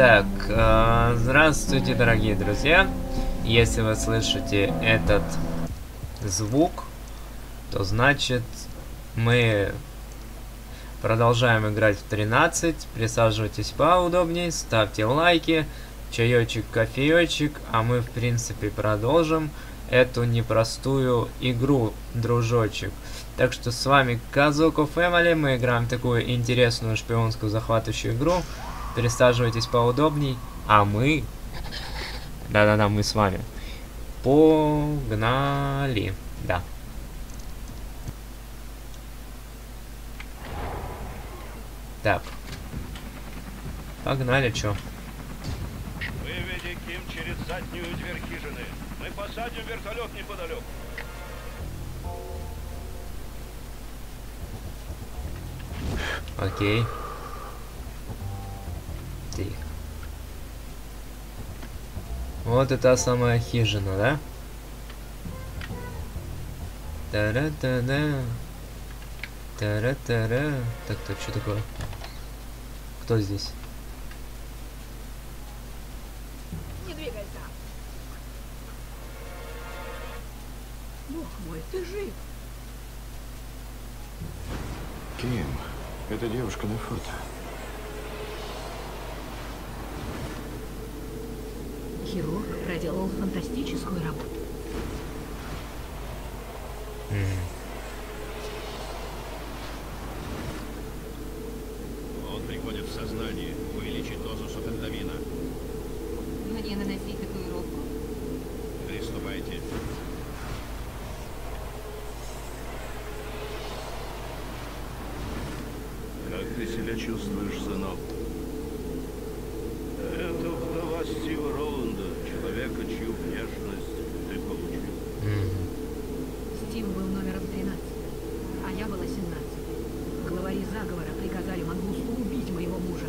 Так, э, здравствуйте, дорогие друзья. Если вы слышите этот звук, то значит мы продолжаем играть в 13. Присаживайтесь поудобнее, ставьте лайки, чаечек, кофеечек, а мы в принципе продолжим эту непростую игру, дружочек. Так что с вами Казуко Family, мы играем такую интересную шпионскую захватывающую игру. Пересаживайтесь поудобней, а мы... Да-да-да, мы с вами. Погнали. Да. Так. Погнали, чё? Выведи Ким через заднюю дверь хижины. Мы посадим вертолет неподалеку. Окей. Тихо. Вот это самая хижина, да? Тара-та-да. Тара-тара. Так, так, что такое? Кто здесь? Не двигайся. Бог мой, ты жив. Ким, это девушка на фото. Хирург проделал фантастическую работу. Он приходит в сознание. Увеличить дозу супендамина. Мне наносить татуировку? Приступайте. Как ты себя чувствуешь, сынок? Это вдова Стива Роланда, человека, чью внешность ты получил. Мгм. Стив был номером 13, а я была 17. Главари заговора приказали Мангусту убить моего мужа,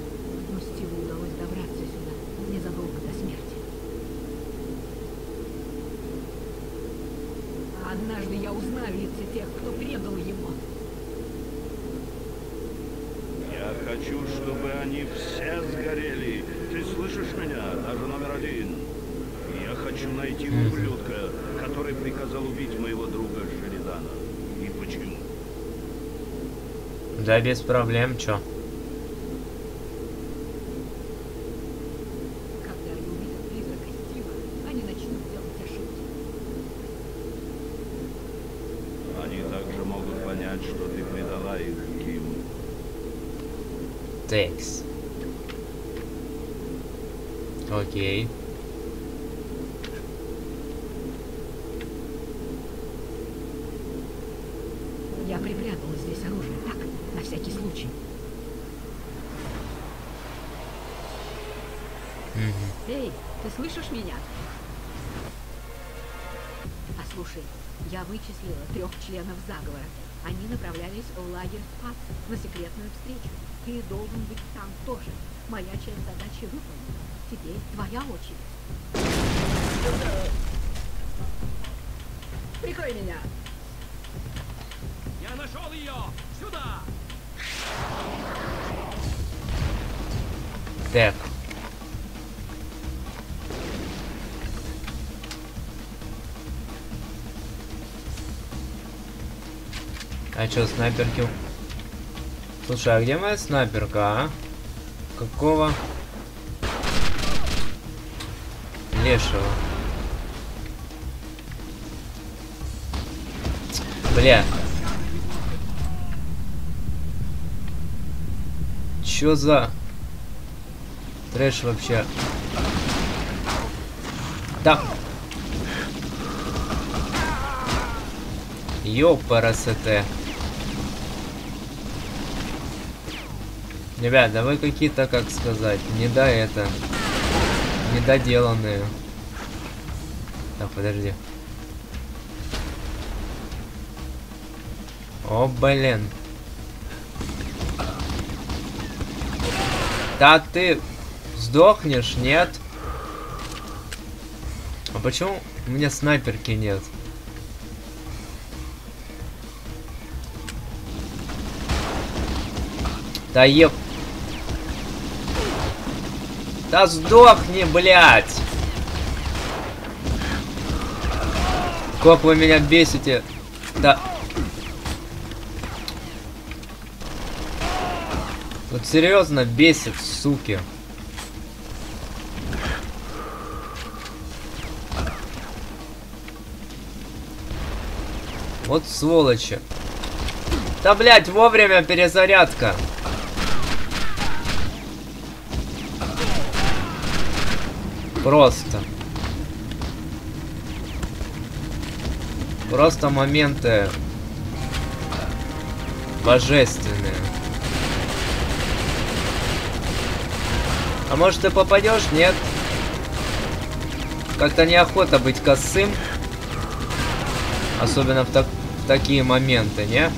но Стиву удалось добраться сюда незадолго до смерти. Однажды я узнаю лица тех, кто предал его. Я хочу, чтобы они все сгорели. Ты слышишь меня, даже номер один? Я хочу найти ублюдка, который приказал убить моего друга Шеридана. И почему? Да, без проблем, чё? Когда они членов заговора. Они направлялись в лагерь ПАЦ на секретную встречу. Ты должен быть там тоже. Моя часть задачи выполнена. Теперь твоя очередь. Прикрой меня. Чё, снайперки? Слушай, а где моя снайперка, а? Какого? Лешего. Бля. Чё за... Трэш вообще. Да. Ёпарасете. Ребят, да вы какие-то, как сказать, не до это. Недоделанные. Так, подожди. О, блин. Да ты сдохнешь, нет? А почему у меня снайперки нет? Да еб... Да сдохни, блядь! Как вы меня бесите! Да. Вот серьезно бесит, суки. Вот сволочи. Да, блядь, вовремя перезарядка. Просто. Просто моменты божественные. А может ты попадешь? Нет. Как-то неохота быть косым. Особенно в, так в такие моменты, не?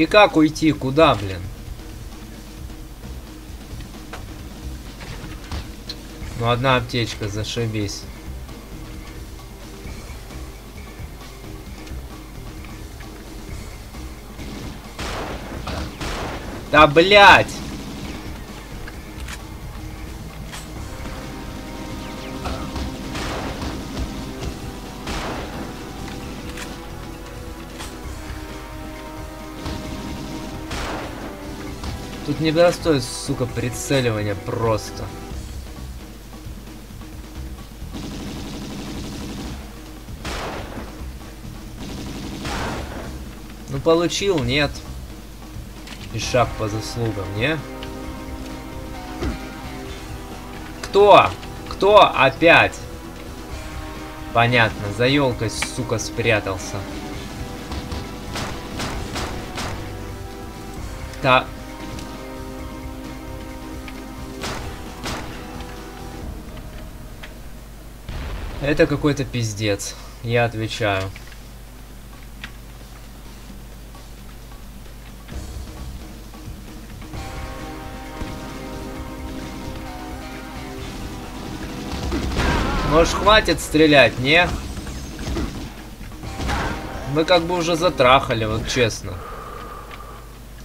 И как уйти? Куда, блин? Ну, одна аптечка, зашибись. Да, блядь! Тут непростое, сука, прицеливание просто. Ну получил, нет. И шаг по заслугам, не? Кто? Кто опять? Понятно, за елкой, сука, спрятался. Да. Это какой-то пиздец. Я отвечаю. Может, хватит стрелять, не? Мы как бы уже затрахали, вот честно.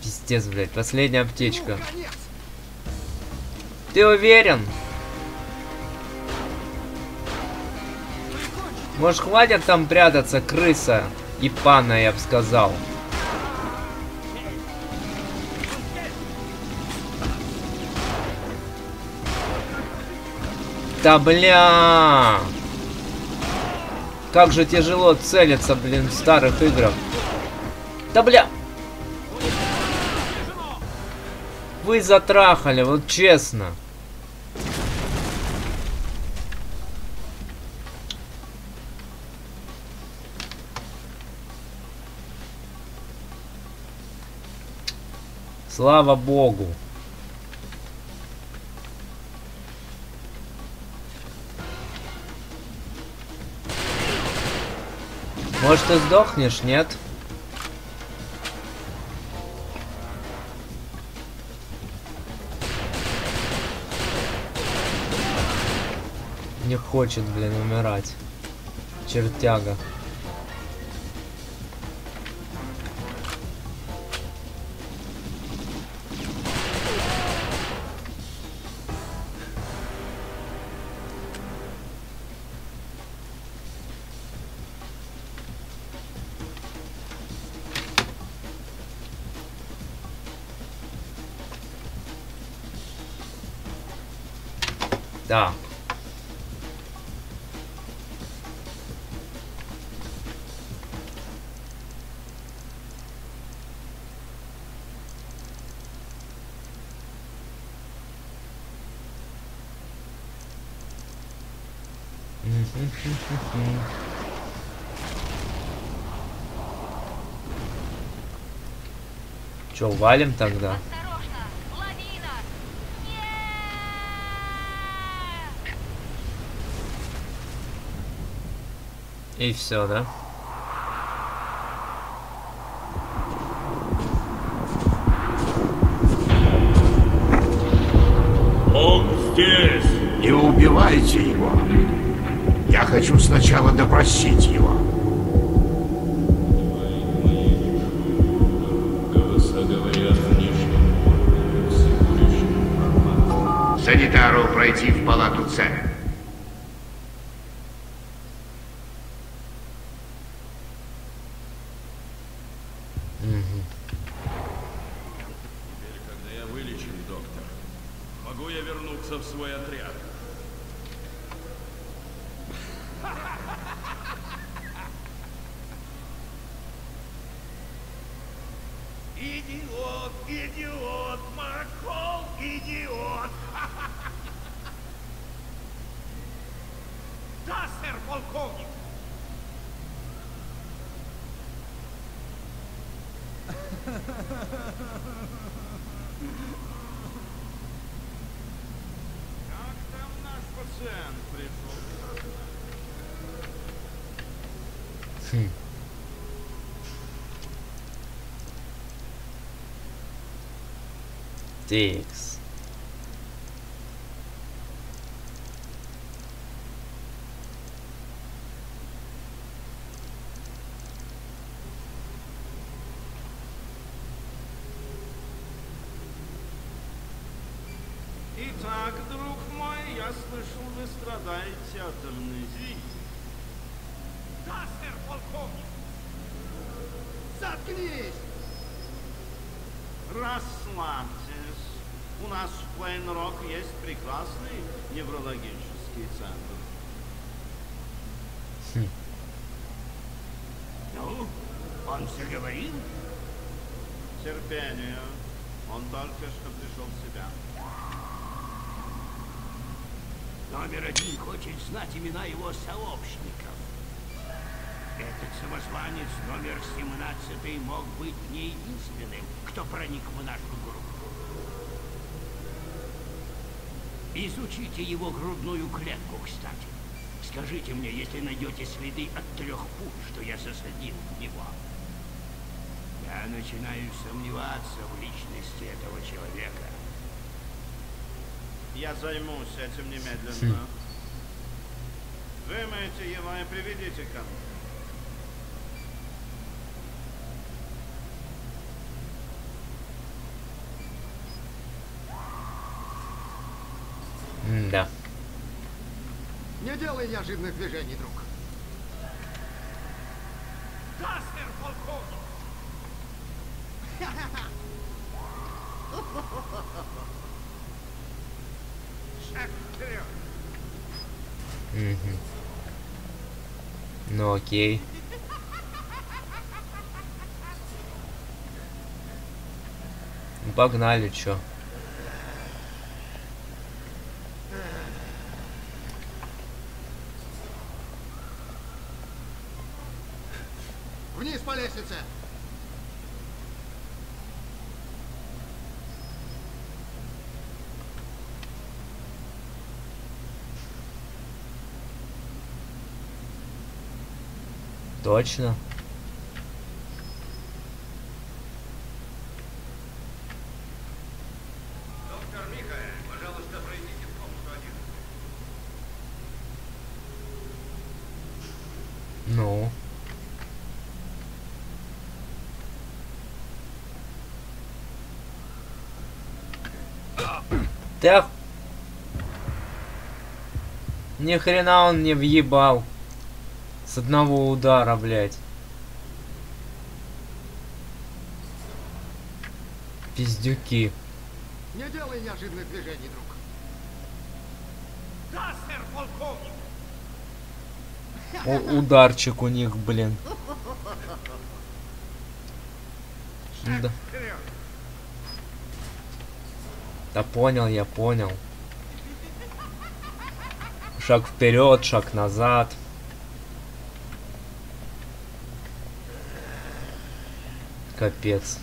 Пиздец, блядь, последняя аптечка. Ты уверен? Может, хватит там прятаться, крыса? И пана, я бы сказал. Да бля! Как же тяжело целиться, блин, в старых играх. Да бля! Вы затрахали, вот честно. Слава богу. Может, ты сдохнешь, нет? Не хочет, блин, умирать. Чертяга. Че, валим тогда? И все, да? Он здесь! Не убивайте его! Я хочу сначала допросить его. Санитару пройти в палату С. Мгм. Теперь, когда я вылечен, доктор, могу я вернуться в свой отряд? Идиот, идиот, Макол, идиот. Да, сэр, полковник. Как там наш пациент пришел? Хм. Тикс. Итак, друг мой, я слышал, вы страдаете от амнезии. Да, сэр, полковник. Заткнись. Расслабьтесь. У нас в Плейн-Рок есть прекрасный неврологический центр. Ну, он заговорил? Терпение. Он только что пришел в себя. Номер один хочет знать имена его сообщников. Этот самозванец номер 17 мог быть не единственным, кто проник в нашу группу. Изучите его грудную клетку, кстати. Скажите мне, если найдете следы от трех пуль, что я засадил в него. Я начинаю сомневаться в личности этого человека. Я займусь этим немедленно. Вымойте его и приведите ко мне. Да. Не делай неожиданных движений, друг. Да, сэр, полковник! Шаг вперед! Мгм. Ну окей. Погнали, чё. Вниз по лестнице. Точно. Ну. Так. Ни хрена он не въебал. С одного удара, блядь. Пиздюки. Не делай неожиданных движений, друг. Да, сэр, полковник! У- ударчик у них, блин. Да. Да понял, я понял. Шаг вперед, шаг назад. Капец.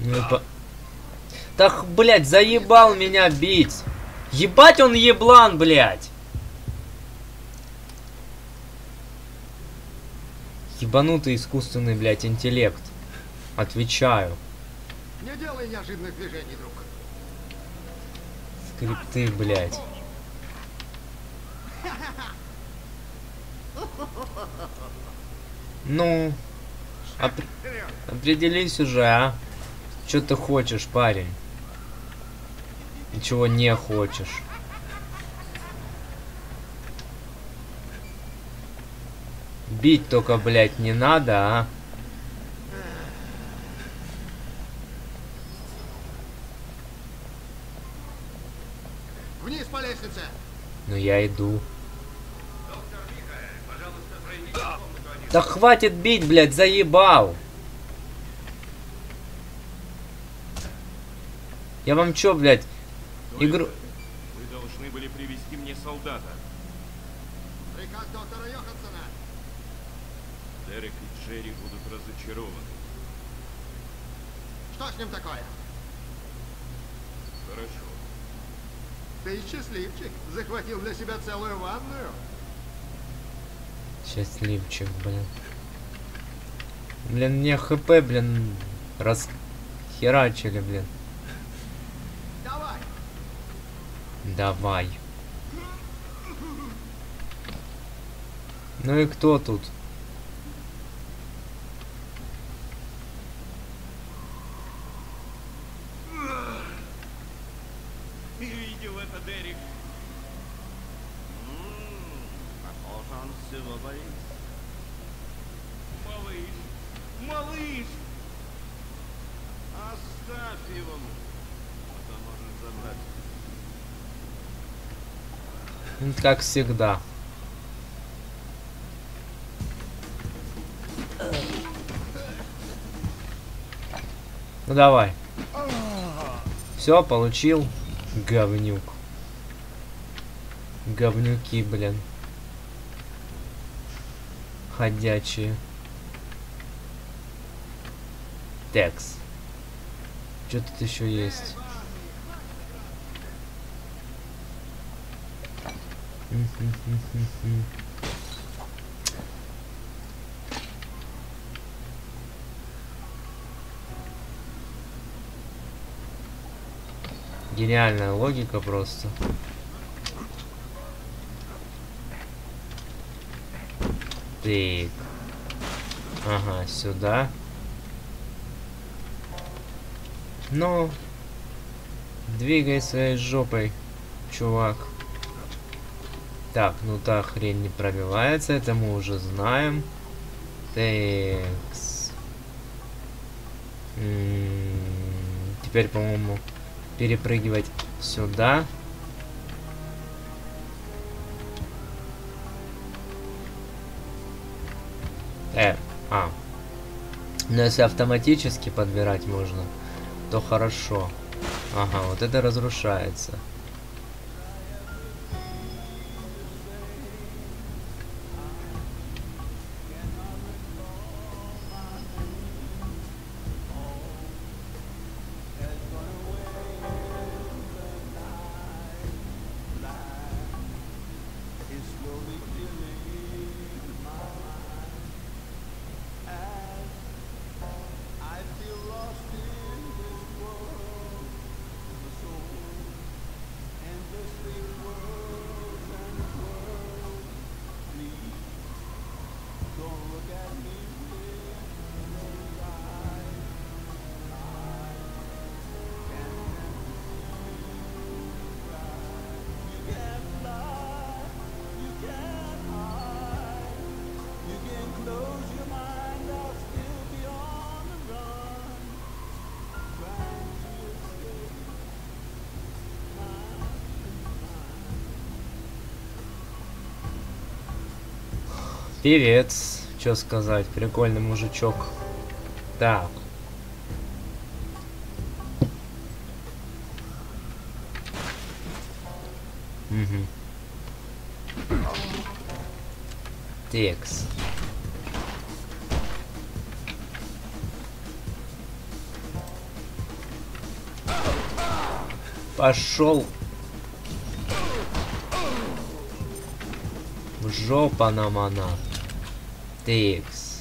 Ну и по... Так, блядь, заебал меня бить. Ебать он еблан, блядь. Ебанутый искусственный, блядь, интеллект. Отвечаю. Не делай неожиданных движений, друг. Скрипты, блядь. Ну, опр- определись уже, а? Что ты хочешь, парень? Ничего не хочешь. Бить только, блядь, не надо, а? Вниз по лестнице. Ну я иду. Да хватит бить, блядь, заебал. Я вам чё, блядь, игру... Вы должны были привести мне солдата. Приказ доктора Йохансона. Дерек и Джерри будут разочарованы. Что с ним такое? Хорошо. Ты счастливчик. Захватил для себя целую ванную. Счастливчик, блин. Блин, мне хп, блин, расхерачили, блин. Давай. Давай. Ну и кто тут? Ты видел это, Дерек? Похоже, он всего боится. Малыш! Малыш! Оставь его. Потом можешь забрать. Ну, Как всегда. Ну давай. Все, получил. Говнюк. Говнюки, блин. Ходячие. Текс. Что тут еще есть? Гениальная логика просто. Так. Ага, сюда. Ну, двигай своей жопой, чувак. Так, ну та хрень не пробивается, это мы уже знаем. Текс. М, Теперь, по-моему, перепрыгивать сюда. Э, а. Но если автоматически подбирать можно, то хорошо. Ага, вот это разрушается. Певец, что сказать, прикольный мужичок. Так. Угу. Текс. Пошел. В жопа нам она. Текс.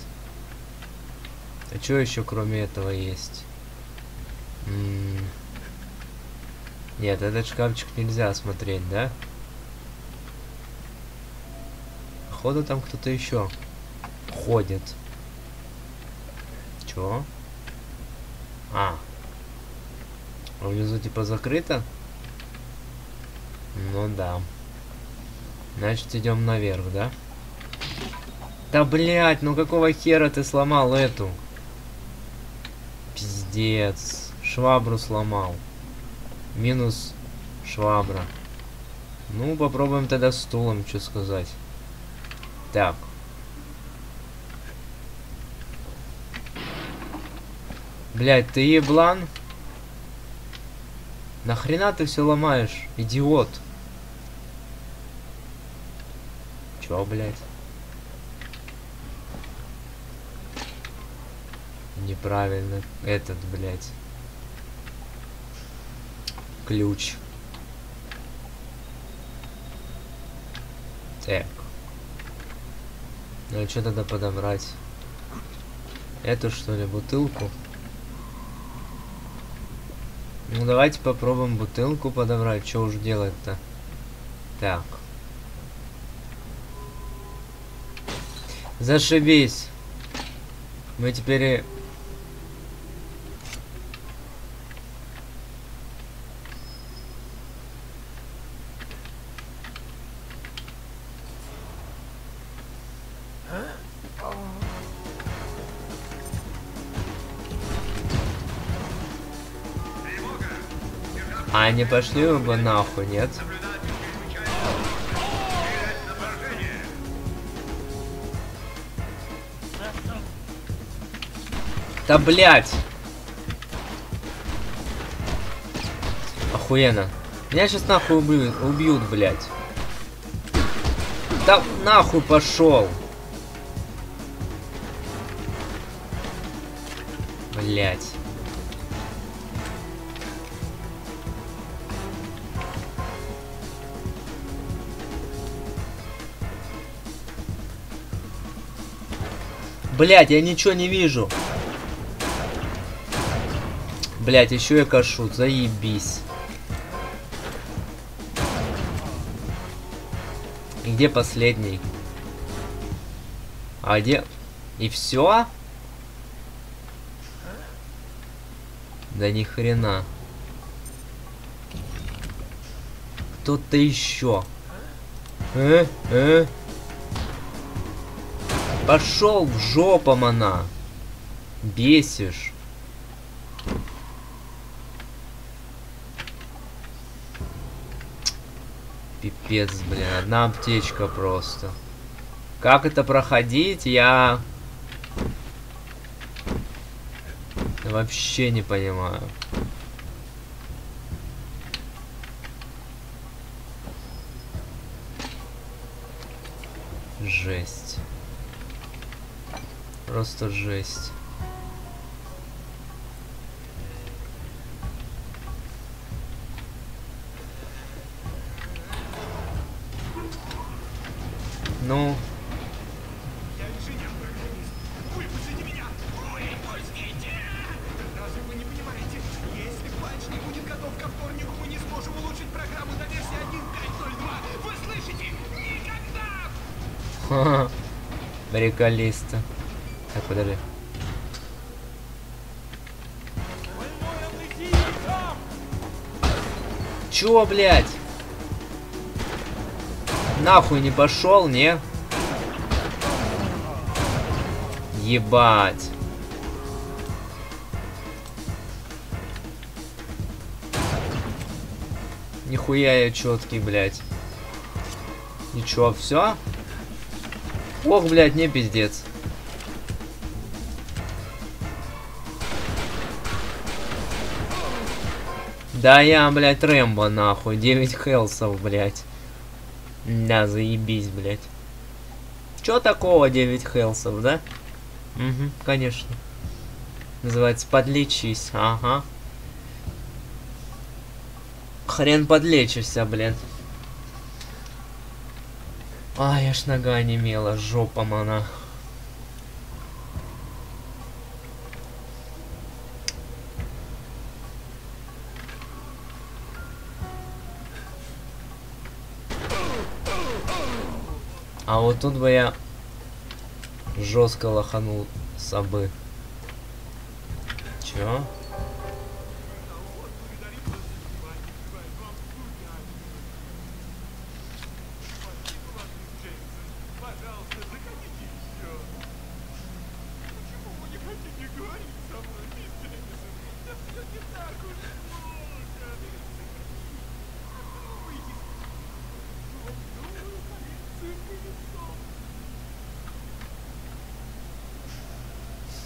А что еще кроме этого есть? Нет, этот шкафчик нельзя смотреть, да? Походу там кто-то еще ходит. Чё? А. А внизу типа закрыто? Ну да. Значит, идем наверх, да? Да блять, ну какого хера ты сломал эту? Пиздец. Швабру сломал. Минус швабра. Ну, попробуем тогда стулом, что сказать. Так. Блять, ты еблан? Нахрена ты все ломаешь, идиот? Чё, блядь? Неправильно. Этот, блядь. Ключ. Так. Ну и что тогда подобрать? Эту что ли, бутылку? Ну давайте попробуем бутылку подобрать. Что уж делать-то? Так. Зашибись. Мы теперь... не пошли бы нахуй, нет? Да блять! Охуенно. Меня сейчас нахуй убьют, убьют, блять. Да нахуй пошел. Блять. Блять, я ничего не вижу. Блять, еще я кашу, заебись. Где последний? А где? И все? Да ни хрена. Кто-то еще. Э? Э? Пошел в жопу, мана. Бесишь. Пипец, блин, одна аптечка просто. Как это проходить, я вообще не понимаю. Жесть. Просто жесть. Ну, Я инженер программист. Выпустите меня! Ой, пустите! Разве вы не понимаете? Если патч не будет готов ко вторнику, мы не сможем улучшить программу до версии 1.5.02. Вы слышите? Никогда! приколисты. Подожди. Чё, блядь? Нахуй не пошел, не? Ебать. Нихуя я четкий, блядь. Ничего, все? Ох, блядь, не пиздец. Да я, блядь, Рэмбо, нахуй. 9 хелсов, блядь. Да, заебись, блядь. Чё такого 9 хелсов, да? Угу, конечно. Называется подлечись, ага. Хрен подлечишься, блин. Ай, аж нога немела, жопа мана. А вот тут бы я жестко лоханул собы. Чё? Пожалуйста, заходите еще. Почему вы не хотите говорить со мной, мистер Эдисон? Да все не так уж плохо. Выйдите. Ну, новую коллекцию поясов.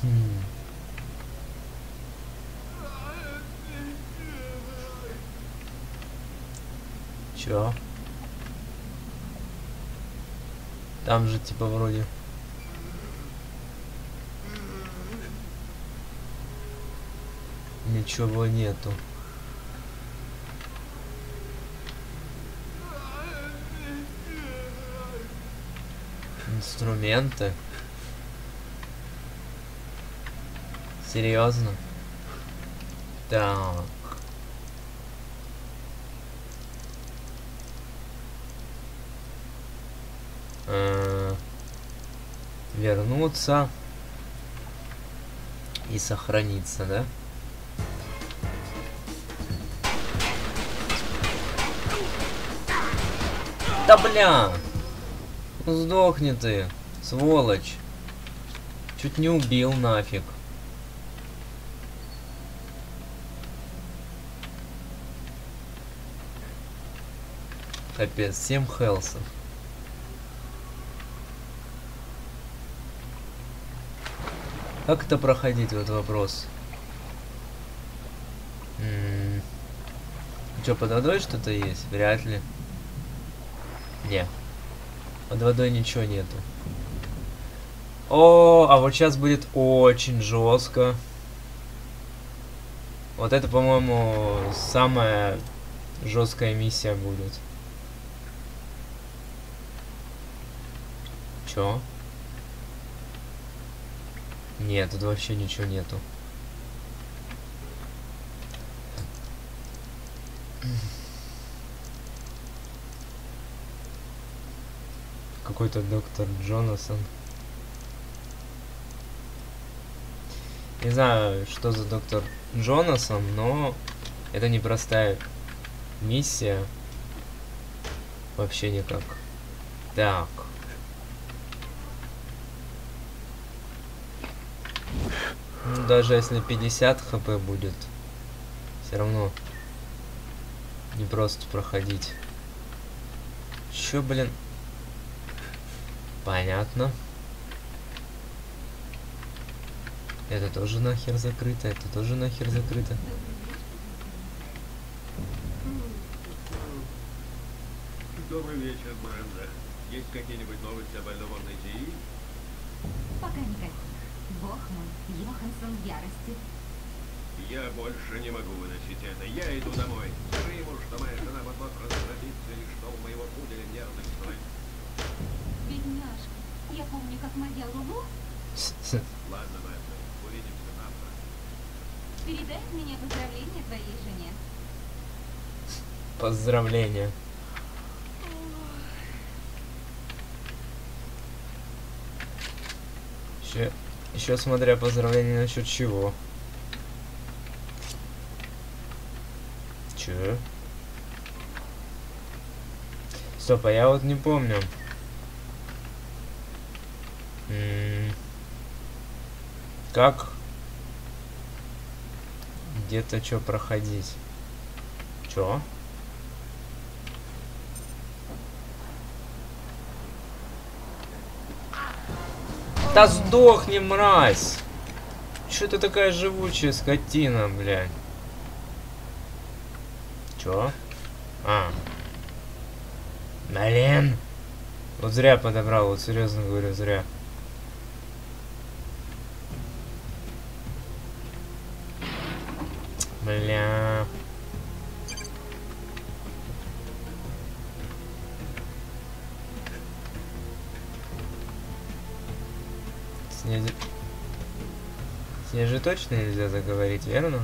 Хм. Чё? Там же типа вроде... Ничего нету. Инструменты. Серьезно? Так. Вернуться и сохраниться, да? Да бля! Ну Сдохни ты, сволочь. Чуть не убил нафиг. Капец, 7 хелсов. Как это проходить, вот вопрос. Что, под водой что-то есть? Вряд ли. Не. Под водой ничего нету. О, а вот сейчас будет очень жестко. Вот это, по-моему, самая жесткая миссия будет. Чё? Нет, тут вообще ничего нету. Какой-то доктор Джонасон. Не знаю, что за доктор Джонасон, но это непростая миссия. Вообще никак. Так. Ну, даже если 50 хп будет, все равно не просто проходить. Чё, блин? Понятно. Это тоже нахер закрыто, это тоже нахер закрыто. Добрый вечер, Бренда. Есть какие-нибудь новости об Альдованной Дии? Мой, Йоханссон в ярости. Я больше не могу выносить это. Я иду домой. Скажи ему, что моя жена вот-вот разродится и что у моего пуделя нервный строй. Бедняжка, я помню, как моя Лулу Ладно, Бренда, увидимся завтра. передай меня поздравления твоей жене. Поздравления. Еще, еще смотря поздравления насчет чего. Че? Стоп, а я вот не помню. М, Как где-то что проходить? Чё? Да сдохни, мразь! Чё ты такая живучая скотина, блядь? Чё? А. Блин! Вот зря подобрал, вот серьезно говорю, зря. С ней... же- точно нельзя заговорить, верно?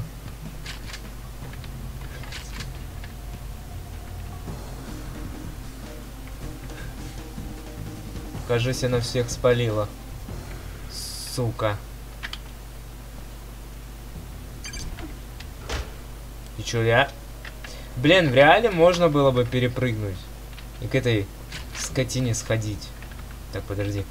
Кажись, она всех спалила. Сука. И чё, я... Блин, в реале можно было бы перепрыгнуть. И к этой скотине сходить. Так, подожди.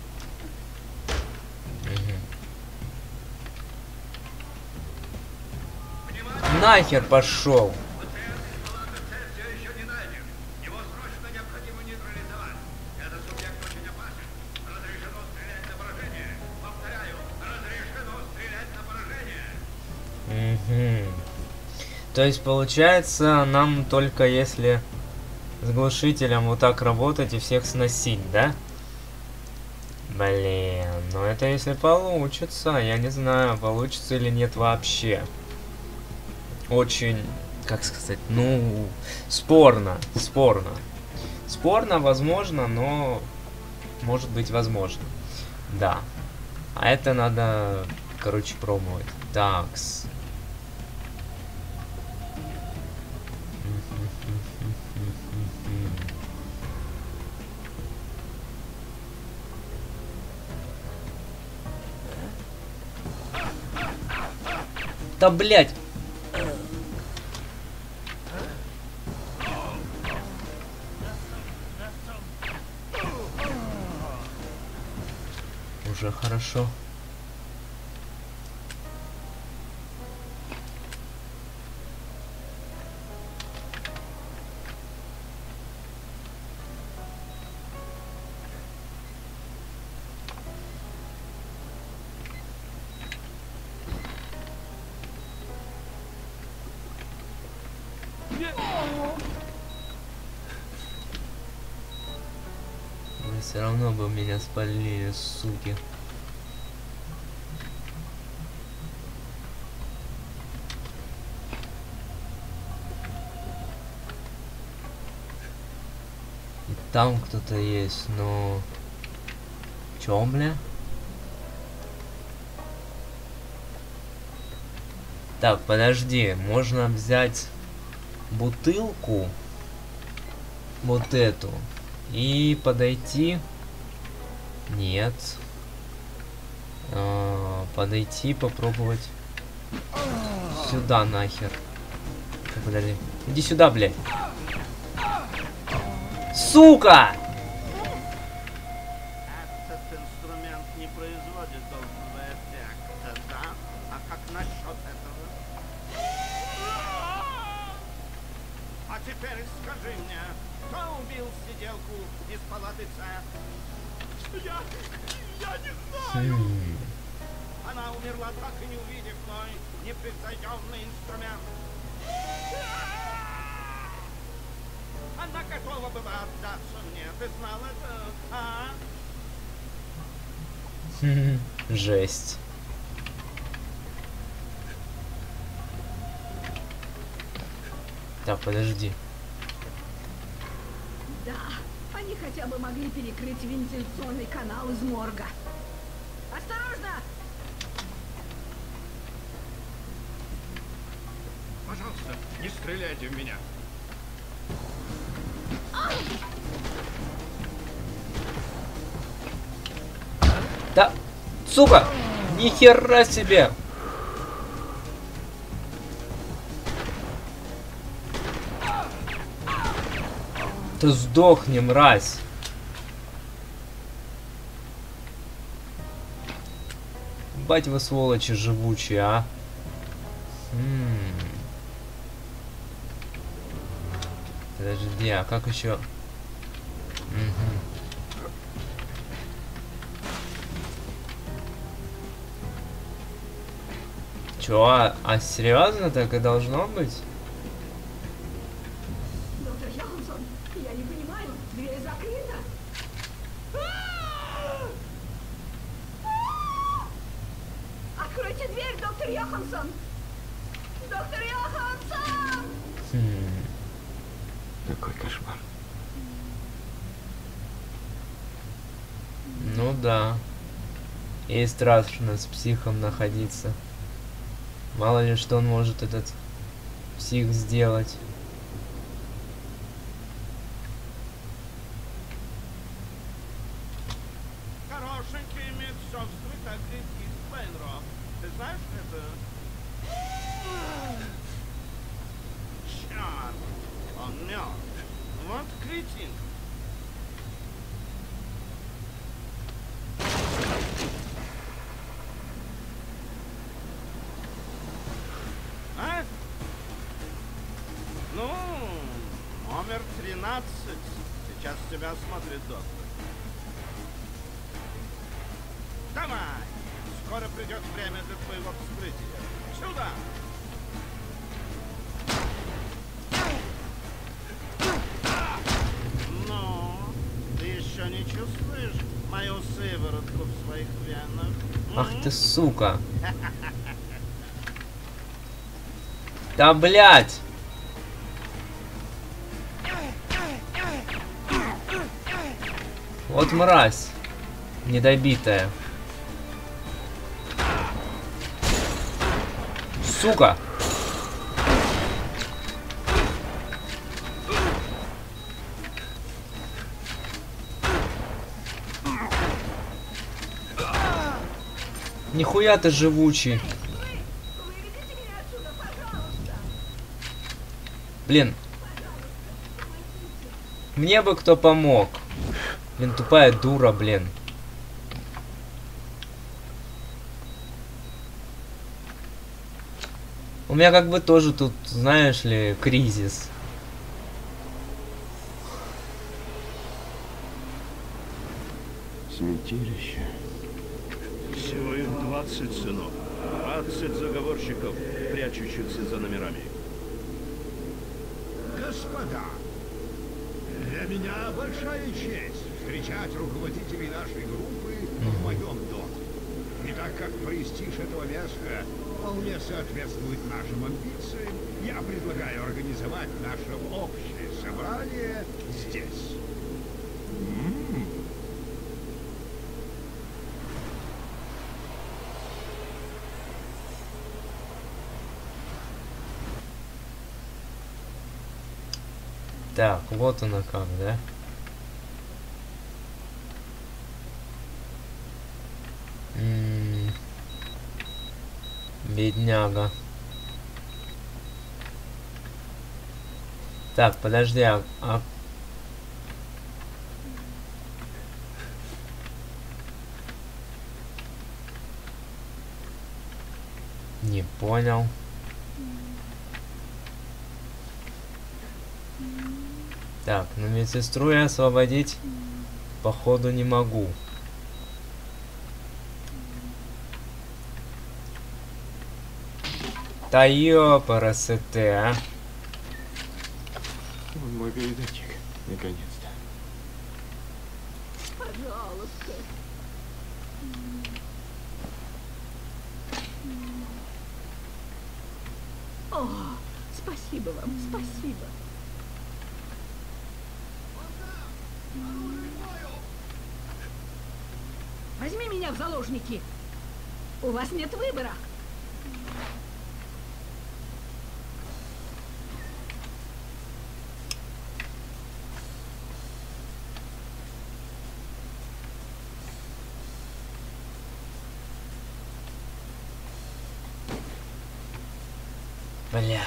Нахер пошел. Мгм. То есть получается нам только если с глушителем вот так работать и всех сносить, да? Блин, ну это если получится, я не знаю, получится или нет вообще. Очень, как сказать, ну, спорно, спорно. Спорно, возможно, но может быть возможно. Да. А это надо, короче, пробовать. Такс. Да блять! Хорошо. Все равно бы меня спалили, суки. И там кто-то есть, но... Чё, бля? Так, подожди, можно взять бутылку, вот эту, и подойти. Нет. А, подойти, попробовать. Сюда нахер. Подожди. Иди сюда, блядь. Сука! Сука! Ни хера себе! Ты сдохни, мразь! Бать вы сволочи живучие, а! М. Подожди, а как еще? Чё, а, а серьезно так и должно быть? Доктор Йоханссон, я не понимаю, дверь закрыта. Откройте дверь, доктор Йоханссон! Доктор Йоханссон! Хм. Какой кошмар. Ну да. Ей страшно с психом находиться. Мало ли что он может этот псих сделать. Сука. Да блять! Вот мразь. Недобитая. Сука! Нихуя ты живучий. Блин. Мне бы кто помог. Блин, тупая дура, блин. У меня как бы тоже тут, знаешь ли, кризис. Святилище. Всего их 20 сынов. 20 заговорщиков, прячущихся за номерами. Господа, для меня большая честь встречать руководителей нашей группы в моем доме. И так как престиж этого места вполне соответствует нашим амбициям, я предлагаю организовать наше общее собрание здесь. Так, вот она как, да? М, Бедняга. Так, подожди, а, а- Не понял. Так, ну медсестру я освободить походу не могу. Да ёпарасоте, а. Вот мой передатчик. Наконец-то. Пожалуйста. О, спасибо вам, спасибо. Возьми меня в заложники. У вас нет выбора. Бля.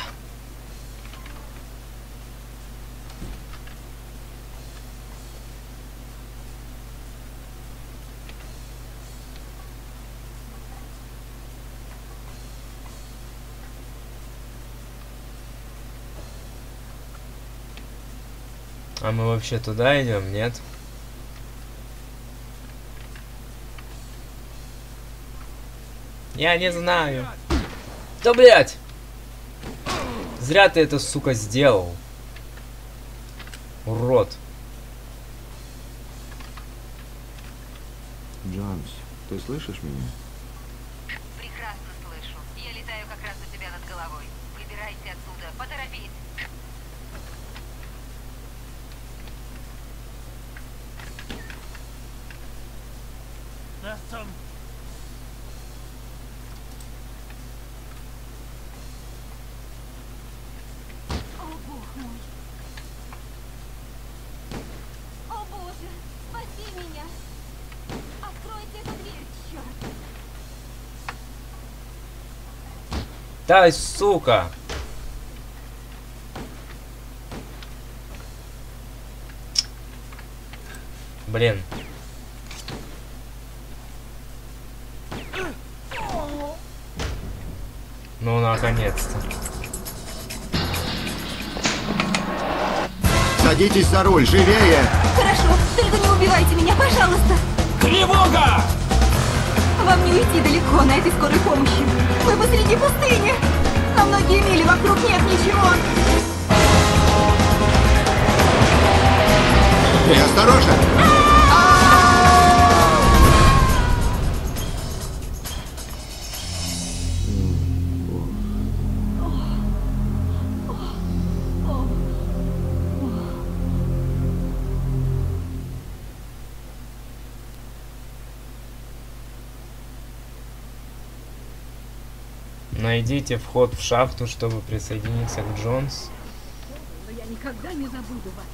А мы вообще туда идем, нет? Я не знаю. Да блять! Зря ты это, сука, сделал. Урод. Джонс, ты слышишь меня? Прекрасно слышу. Я летаю как раз у тебя над головой. Выбирайся оттуда. Поторопись. О, бог мой! О, боже! Спаси меня! Откройте эту дверь, черт! Да, сука! Блин. Ну, наконец-то. Садитесь за руль, живее! Хорошо, только не убивайте меня, пожалуйста. Тревога! Вам не уйти далеко на этой скорой помощи. Мы посреди пустыни. На многие мили вокруг нет ничего. И осторожно! Найдите вход в шахту, чтобы присоединиться к Джонс. Но я никогда не забуду вас.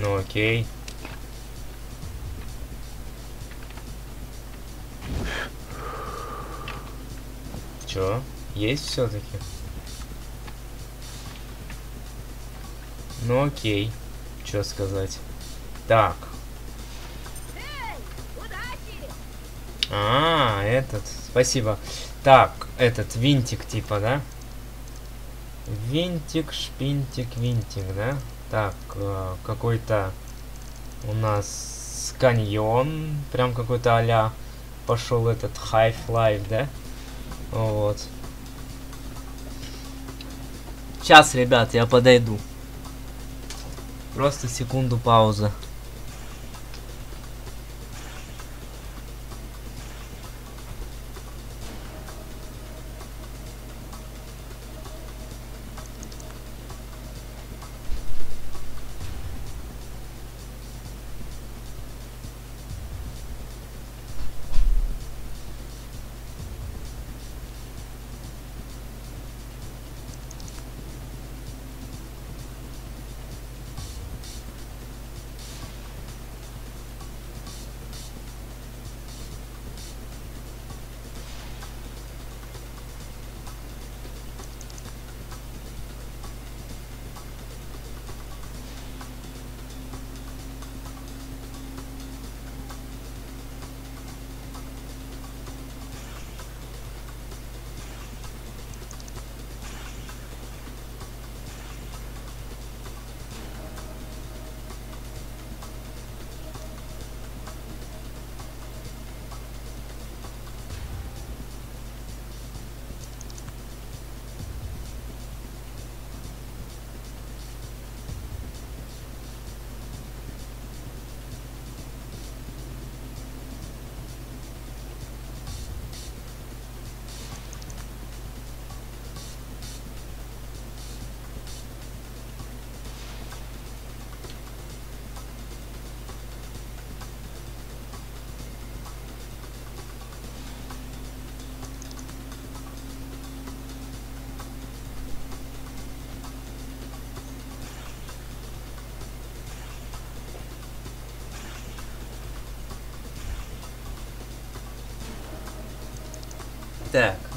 Ну окей. Чё? Есть все-таки? Ну окей. Чё сказать? Так. А, этот. Спасибо. Так, этот винтик типа, да? Винтик, шпинтик, винтик, да? Так, э, какой-то у нас каньон, прям какой-то а пошел этот Half-Life, да? Вот. Сейчас, ребят, я подойду. Просто секунду пауза.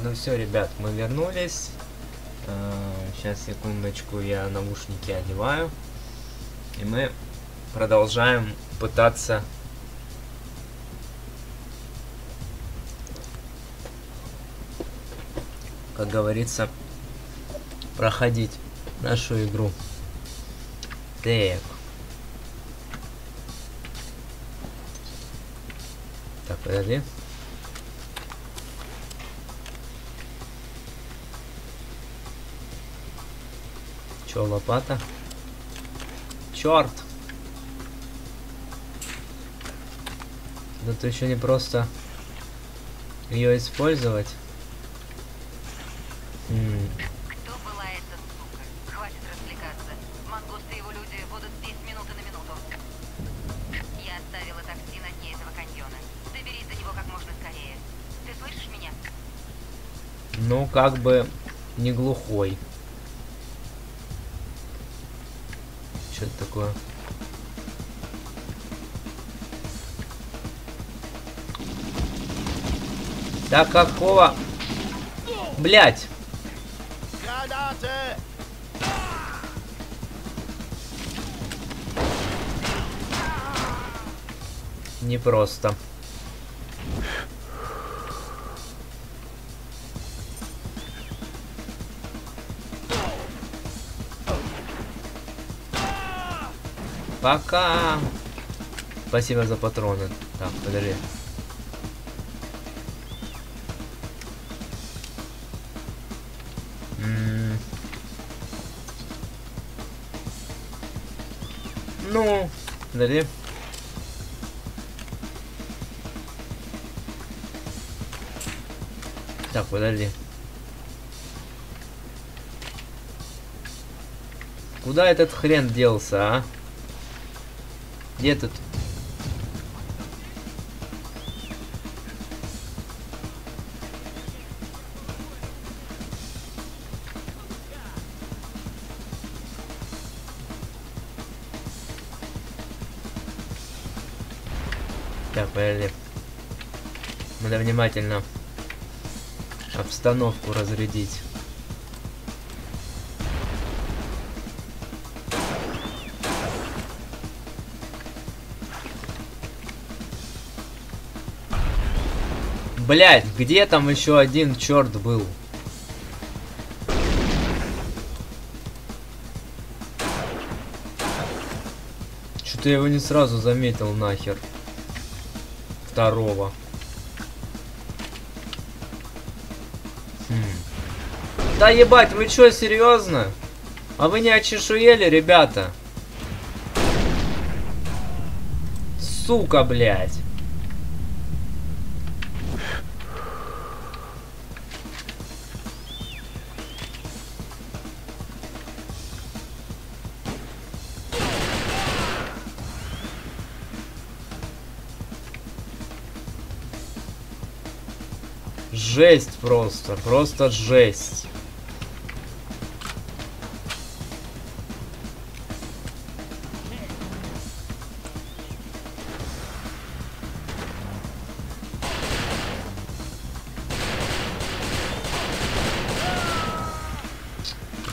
Ну все, ребят, мы вернулись. Сейчас, секундочку, я наушники одеваю. И мы продолжаем пытаться как говорится, проходить нашу игру. Так. Так, подожди. Чё, лопата? Черт! Да то еще не просто ее использовать. М, Кто была эта сука? Хватит развлекаться. Мангуст и его люди будут здесь с минуты на минуту. Я оставила такси на дне этого каньона. Доберись до него как можно скорее. Ты слышишь меня? Ну, как бы не глухой. Такое? Да какого? Блять! Гранаты! Непросто. Пока. Спасибо за патроны. Так, подожди. Ну, подожди. Так, подожди. Куда этот хрен делся, а? Где тут? Так, подожди. Надо внимательно обстановку разрядить. Блять, где там еще один черт был? Что-то я его не сразу заметил нахер. Второго. Хм. Да ебать, вы что, серьезно? А вы не очешуели, ребята? Сука, блядь. Жесть просто, просто жесть.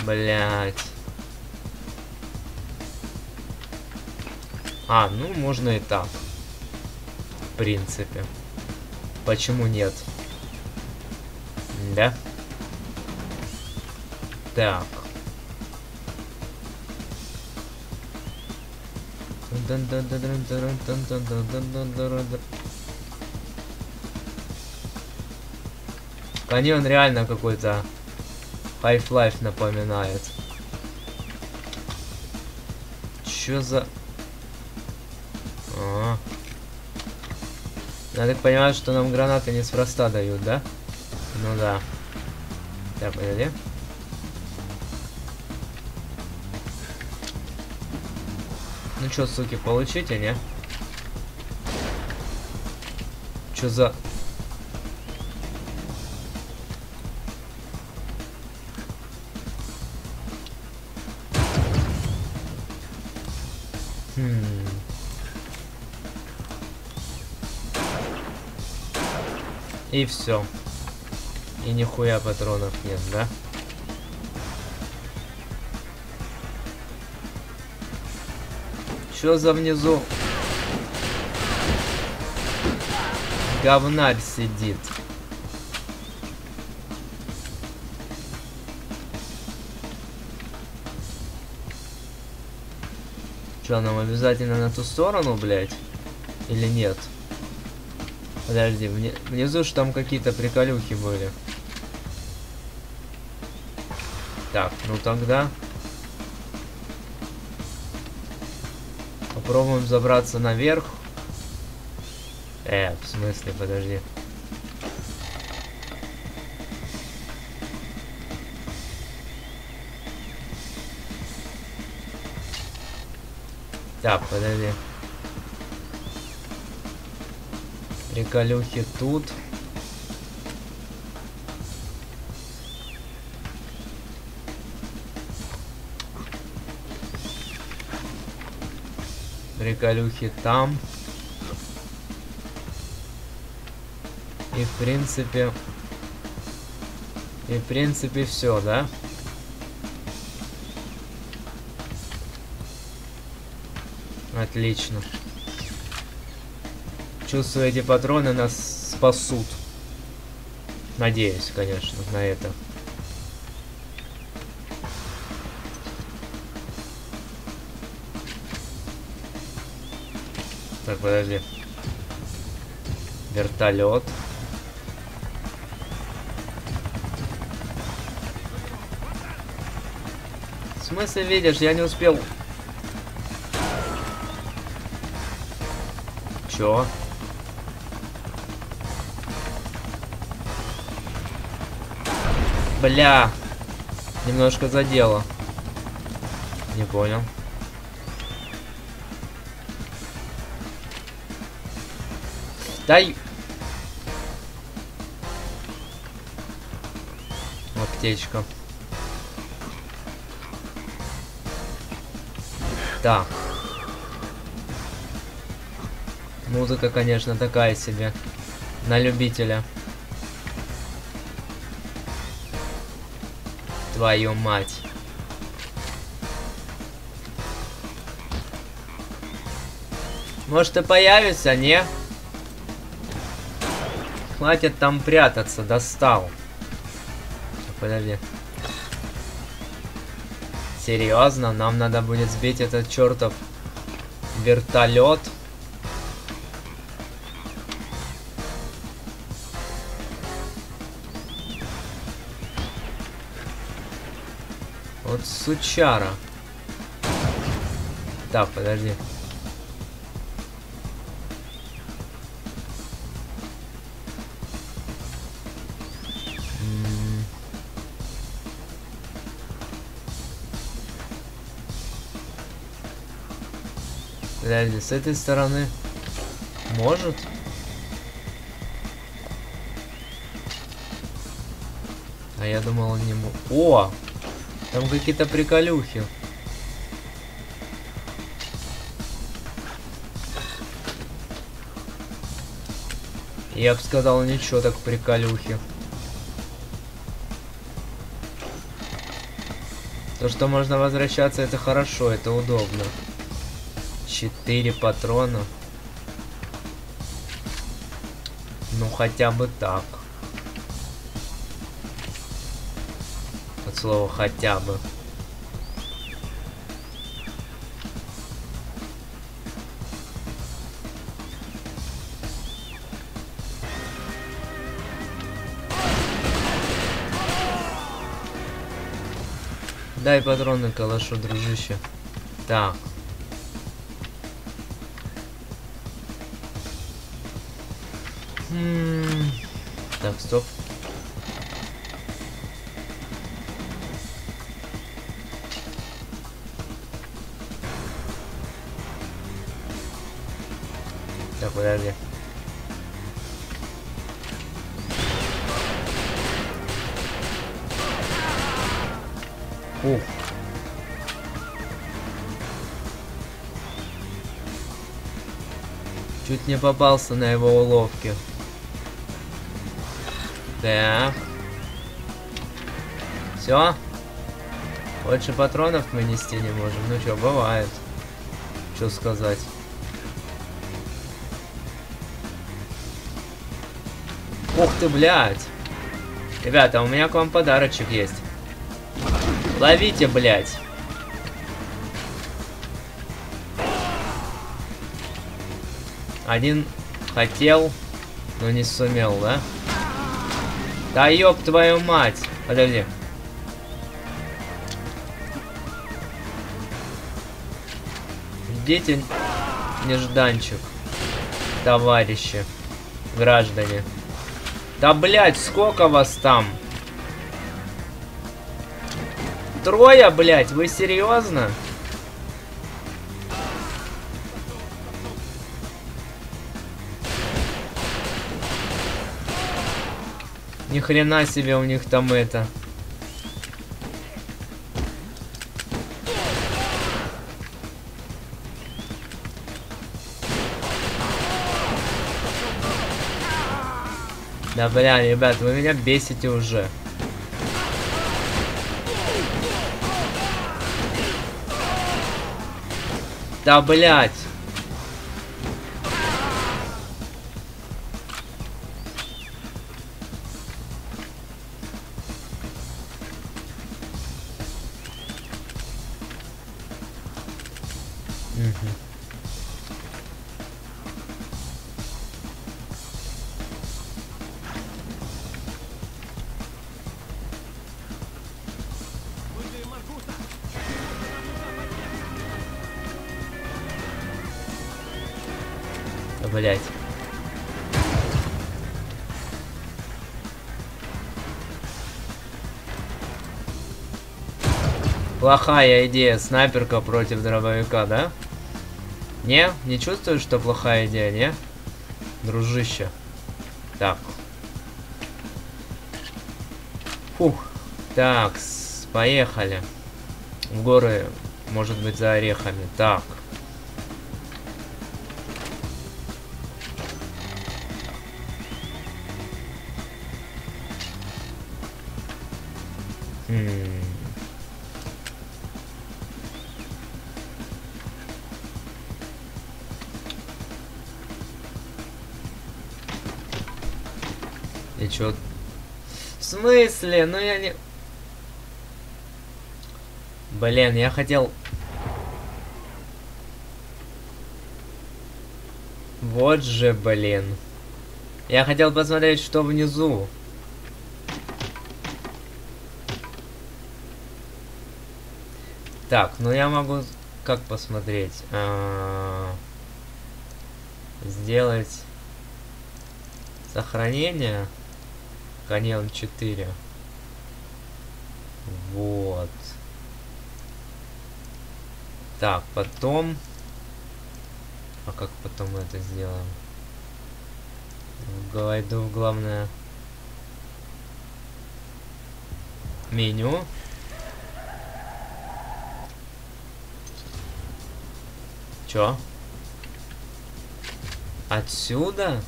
Блять. А, ну можно и так. В принципе. Почему нет? Так. Каньон реально какой-то Half-Life напоминает. Чё за... А. Я так понимаю, что нам гранаты неспроста дают, да? Ну да. Так, подожди. Ну чё, суки, получите, не? Чё за... Хм. И все. И нихуя патронов нет, да? Чё за внизу? Говнарь сидит. Чё, нам обязательно на ту сторону, блядь? Или нет? Подожди, внизу ж там какие-то приколюхи были. Так, ну тогда... Попробуем забраться наверх. Э, в смысле, подожди. Так, подожди. Приколюхи тут. Приколюхи там. И в принципе... И в принципе все, да? Отлично. Чувствую, эти патроны нас спасут. Надеюсь, конечно, на это. Так, подожди. Вертолет. В смысле, видишь, я не успел. Чё? Бля. Немножко задело. Не понял. Дай. Аптечка. Так. Музыка, конечно, такая себе. На любителя. Твою мать. Может и появится, не? Хватит там прятаться, достал. Подожди. Серьезно, нам надо будет сбить этот чертов вертолет. Вот сучара. Так, подожди. Подожди, с этой стороны может? А я думал, он не О! Там какие-то приколюхи. Я бы сказал, ничего так приколюхи. То, что можно возвращаться, это хорошо, это удобно. Четыре патрона. Ну, хотя бы так. От слова хотя бы. Дай патроны калашу, дружище. Так. Так, стоп. Так, подожди. Ух. Чуть не попался на его уловки. Так. Все? Больше патронов мы нести не можем. Ну что, бывает. Что сказать. Ух ты, блядь. Ребята, у меня к вам подарочек есть. Ловите, блядь. Один хотел, но не сумел, да? Да ёб твою мать. Подожди. Ждите нежданчик, товарищи, граждане. Да, блядь, сколько вас там? Трое, блядь, вы серьезно? хрена себе у них там это. Да бля, ребят, вы меня бесите уже. Да блять. Плохая идея, снайперка против дробовика, да? Не? Не чувствуешь, что плохая идея, не? Дружище. Так. Фух. Так, поехали. В горы, может быть, за орехами. Так. Смысле? Ну я не... Блин, я хотел... Вот же, блин. Я хотел посмотреть, что внизу. Так, ну я могу как посмотреть? А, Сделать сохранение. Каньон 4. Вот. Так, потом... А как потом мы это сделаем? Войду в главное меню. Чё? Отсюда?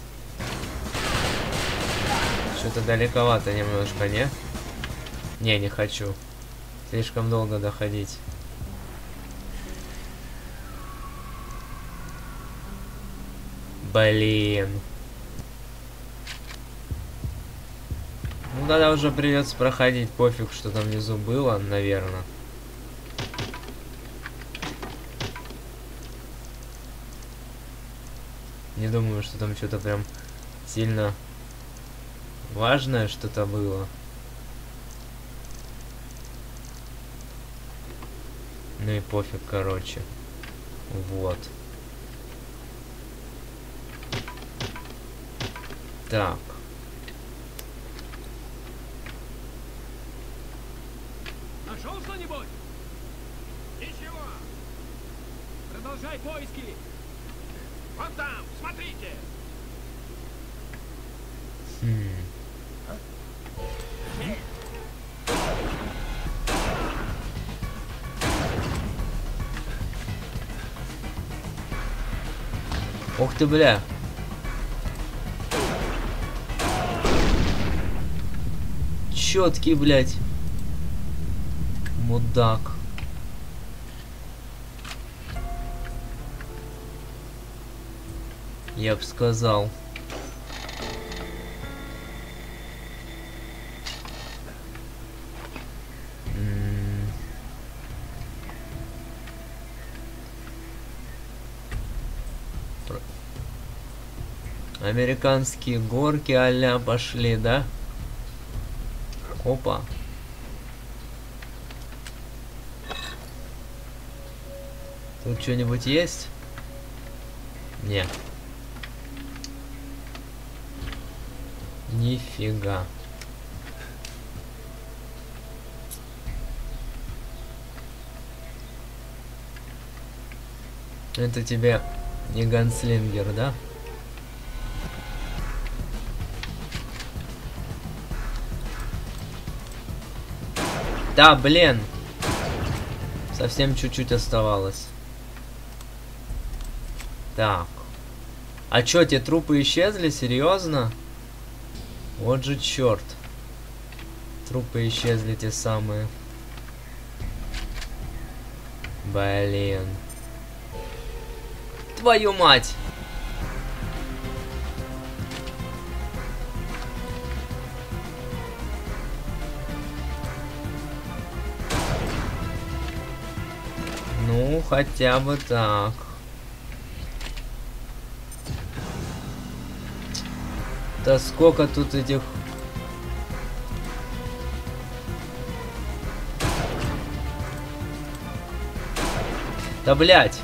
Что-то далековато немножко, не? Не, не хочу. Слишком долго доходить. Блин. Ну тогда уже придется проходить, пофиг, что там внизу было, наверное. Не думаю, что там что-то прям сильно важное что-то было. Ну и пофиг, короче. Вот. Так. Нашел что-нибудь? Ничего. Продолжай поиски. Вон там, смотрите. Хм. Ух ты, бля. Четкий, блядь. Мудак. Я бы сказал. Американские горки а пошли, да? Опа. Тут что-нибудь есть? Нет. Нифига. Это тебе не ганслингер, да? Да, блин. Совсем чуть-чуть оставалось. Так. А чё, те трупы исчезли? Серьезно? Вот же черт. Трупы исчезли те самые. Блин. Твою мать! Хотя бы так. Да сколько тут этих... Да блять!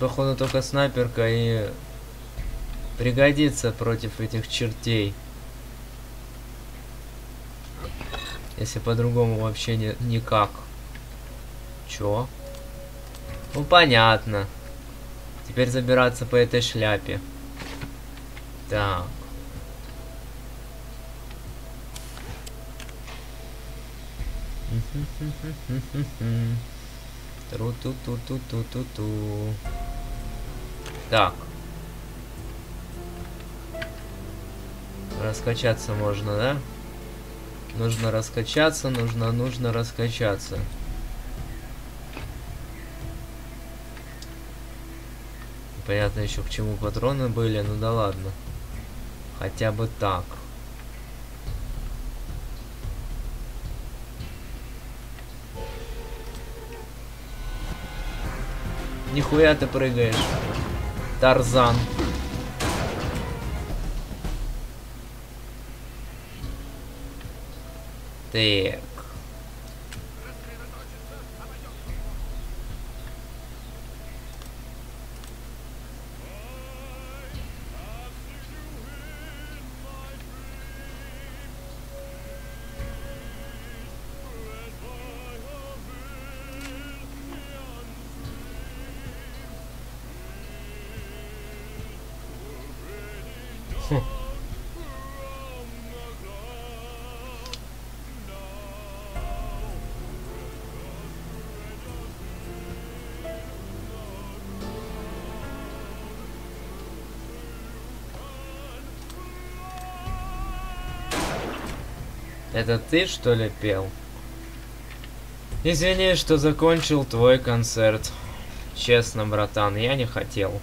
Походу только снайперка и пригодится против этих чертей. Если по-другому вообще не, никак. Чё? Ну понятно. Теперь забираться по этой шляпе. Так. Тру-ту-ту-ту-ту-ту-ту. Так. Раскачаться можно, да? Нужно раскачаться, нужно, нужно раскачаться. Понятно еще к чему патроны были, ну да ладно. Хотя бы так. Нихуя ты прыгаешь. Тарзан. Так. Это ты, что ли, пел? Извини, что закончил твой концерт. Честно, братан, я не хотел.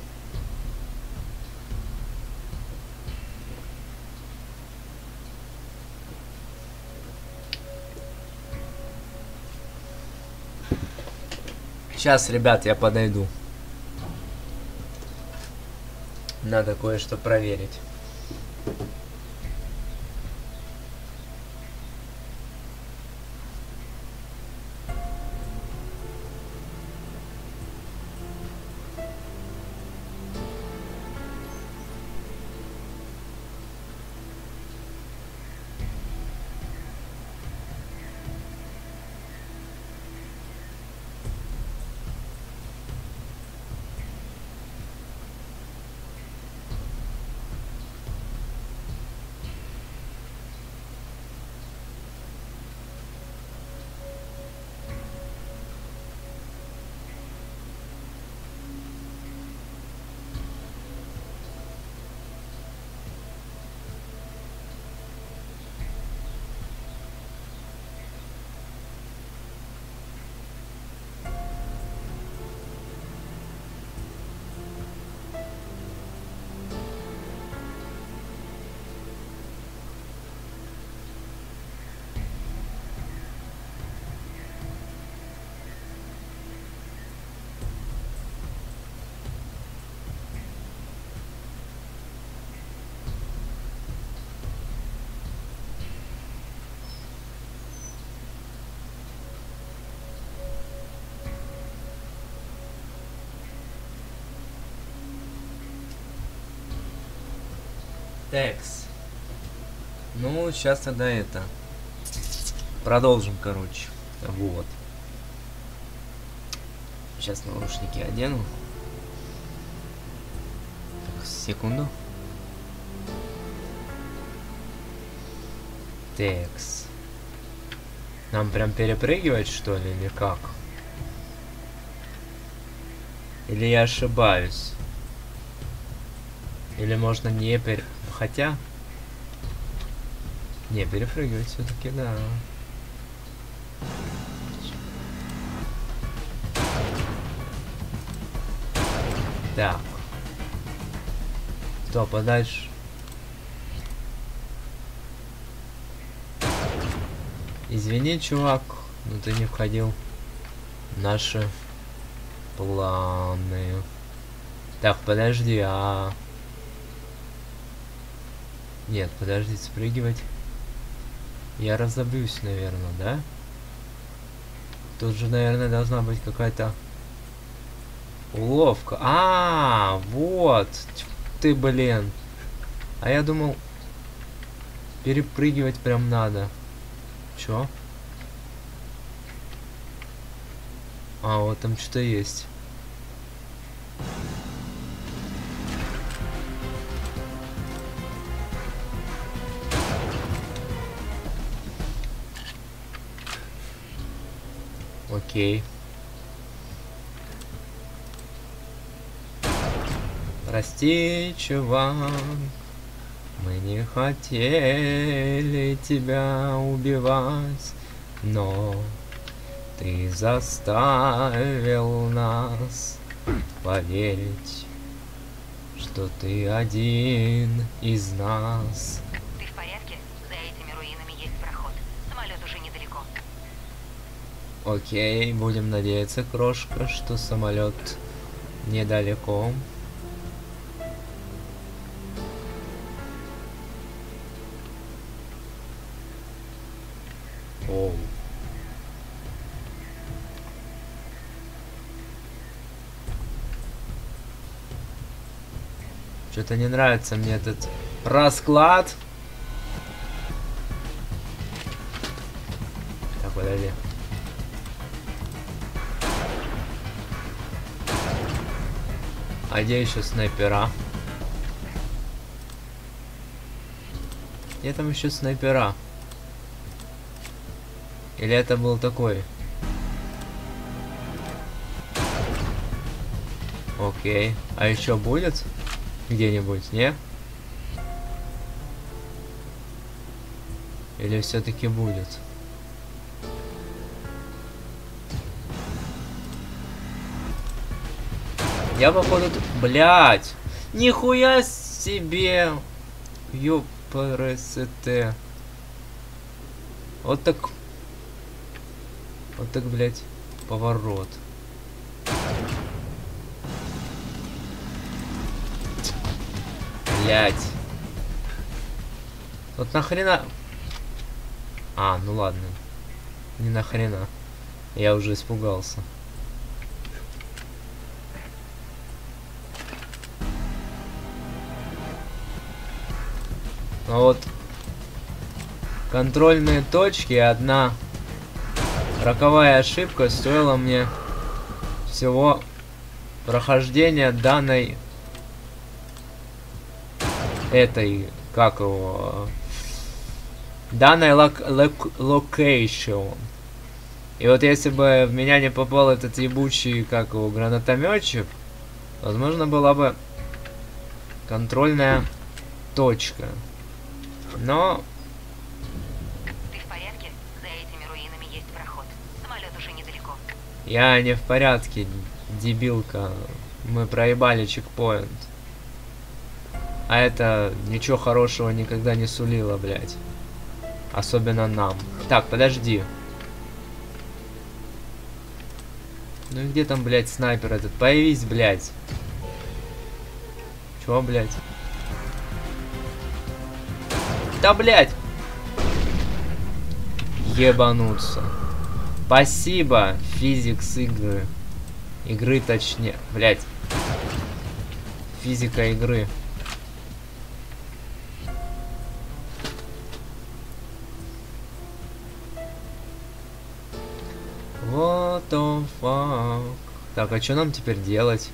Сейчас, ребят, я подойду. Надо кое-что проверить. Ну, сейчас тогда это. Продолжим, короче. Вот. Сейчас наушники одену. Так, секунду. Текс. Нам прям перепрыгивать, что ли, или как? Или я ошибаюсь? Или можно не пер... Хотя... Не, перепрыгивать все-таки, да. Так. Стоп, а дальше? Извини, чувак, но ты не входил в наши планы. Так, подожди, а... Нет, подожди, спрыгивать. Я разобьюсь, наверное, да? Тут же, наверное, должна быть какая-то уловка. А, -а, -а вот. Ты, блин. А я думал, перепрыгивать прям надо. Чё? А, вот там что-то есть. Окей. Прости, чувак, мы не хотели тебя убивать, но ты заставил нас поверить, что ты один из нас. Окей, будем надеяться, крошка, что самолет недалеко. Оу. Что-то не нравится мне этот расклад. Так, подожди. А где еще снайпера? Где там еще снайпера? Или это был такой? Окей. А еще будет? Где-нибудь, не? Или все-таки будет? Я походу... Блять! Нихуя себе! Ёпрст. Вот так... Вот так, блять, поворот. Блять. Вот нахрена... А, ну ладно. Не нахрена. Я уже испугался. А вот контрольные точки, одна роковая ошибка стоила мне всего прохождения данной этой, как его, данной loc loc location. И вот если бы в меня не попал этот ебучий, как его, гранатометчик, возможно, была бы контрольная точка. Но Ты в порядке? За этими руинами есть проход. Самолет уже недалеко. я не в порядке, дебилка. Мы проебали чекпоинт. А это ничего хорошего никогда не сулило, блядь. Особенно нам. Так, подожди. Ну и где там, блядь, снайпер этот? Появись, блядь. Чего, блядь? Да, блядь! Ебануться. Спасибо, физикс игры. Игры точнее. Блядь. Физика игры. What the? Так, а что нам теперь делать?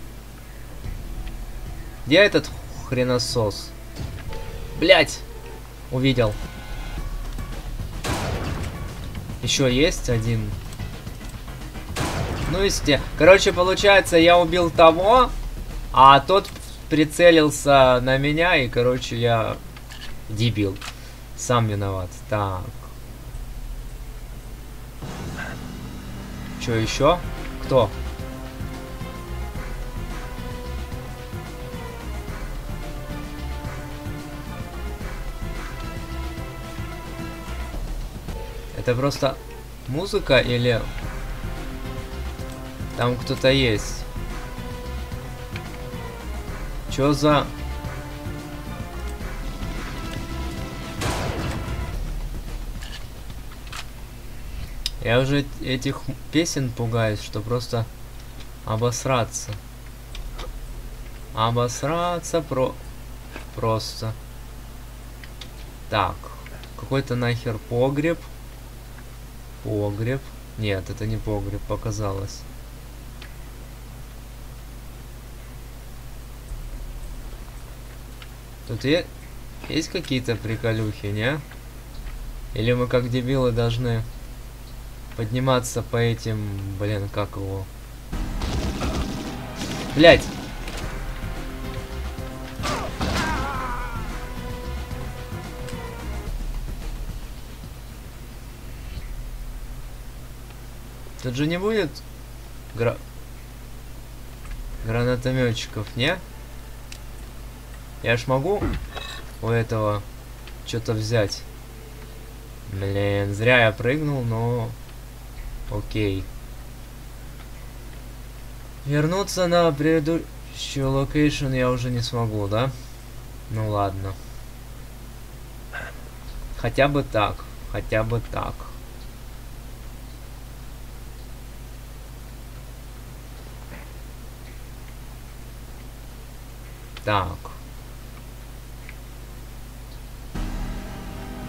Где этот хреносос? Блять! Увидел. Еще есть один. Ну и сте. Короче, получается, я убил того, а тот прицелился на меня, и, короче, я дебил. Сам виноват. Так. Что еще? Кто? Это просто музыка или там кто-то есть? Чё за... Я уже этих песен пугаюсь, что просто обосраться. Обосраться про... Просто. Так. Какой-то нахер погреб. Погреб. Нет, это не погреб, показалось. Тут е есть какие-то приколюхи, не? Или мы как дебилы должны подниматься по этим, блин, как его? Блять! Тут же не будет гра... гранатометчиков, не? Я ж могу у этого что-то взять. Блин, зря я прыгнул, но... Окей. Вернуться на предыдущую location я уже не смогу, да? Ну ладно. Хотя бы так. Хотя бы так. Так.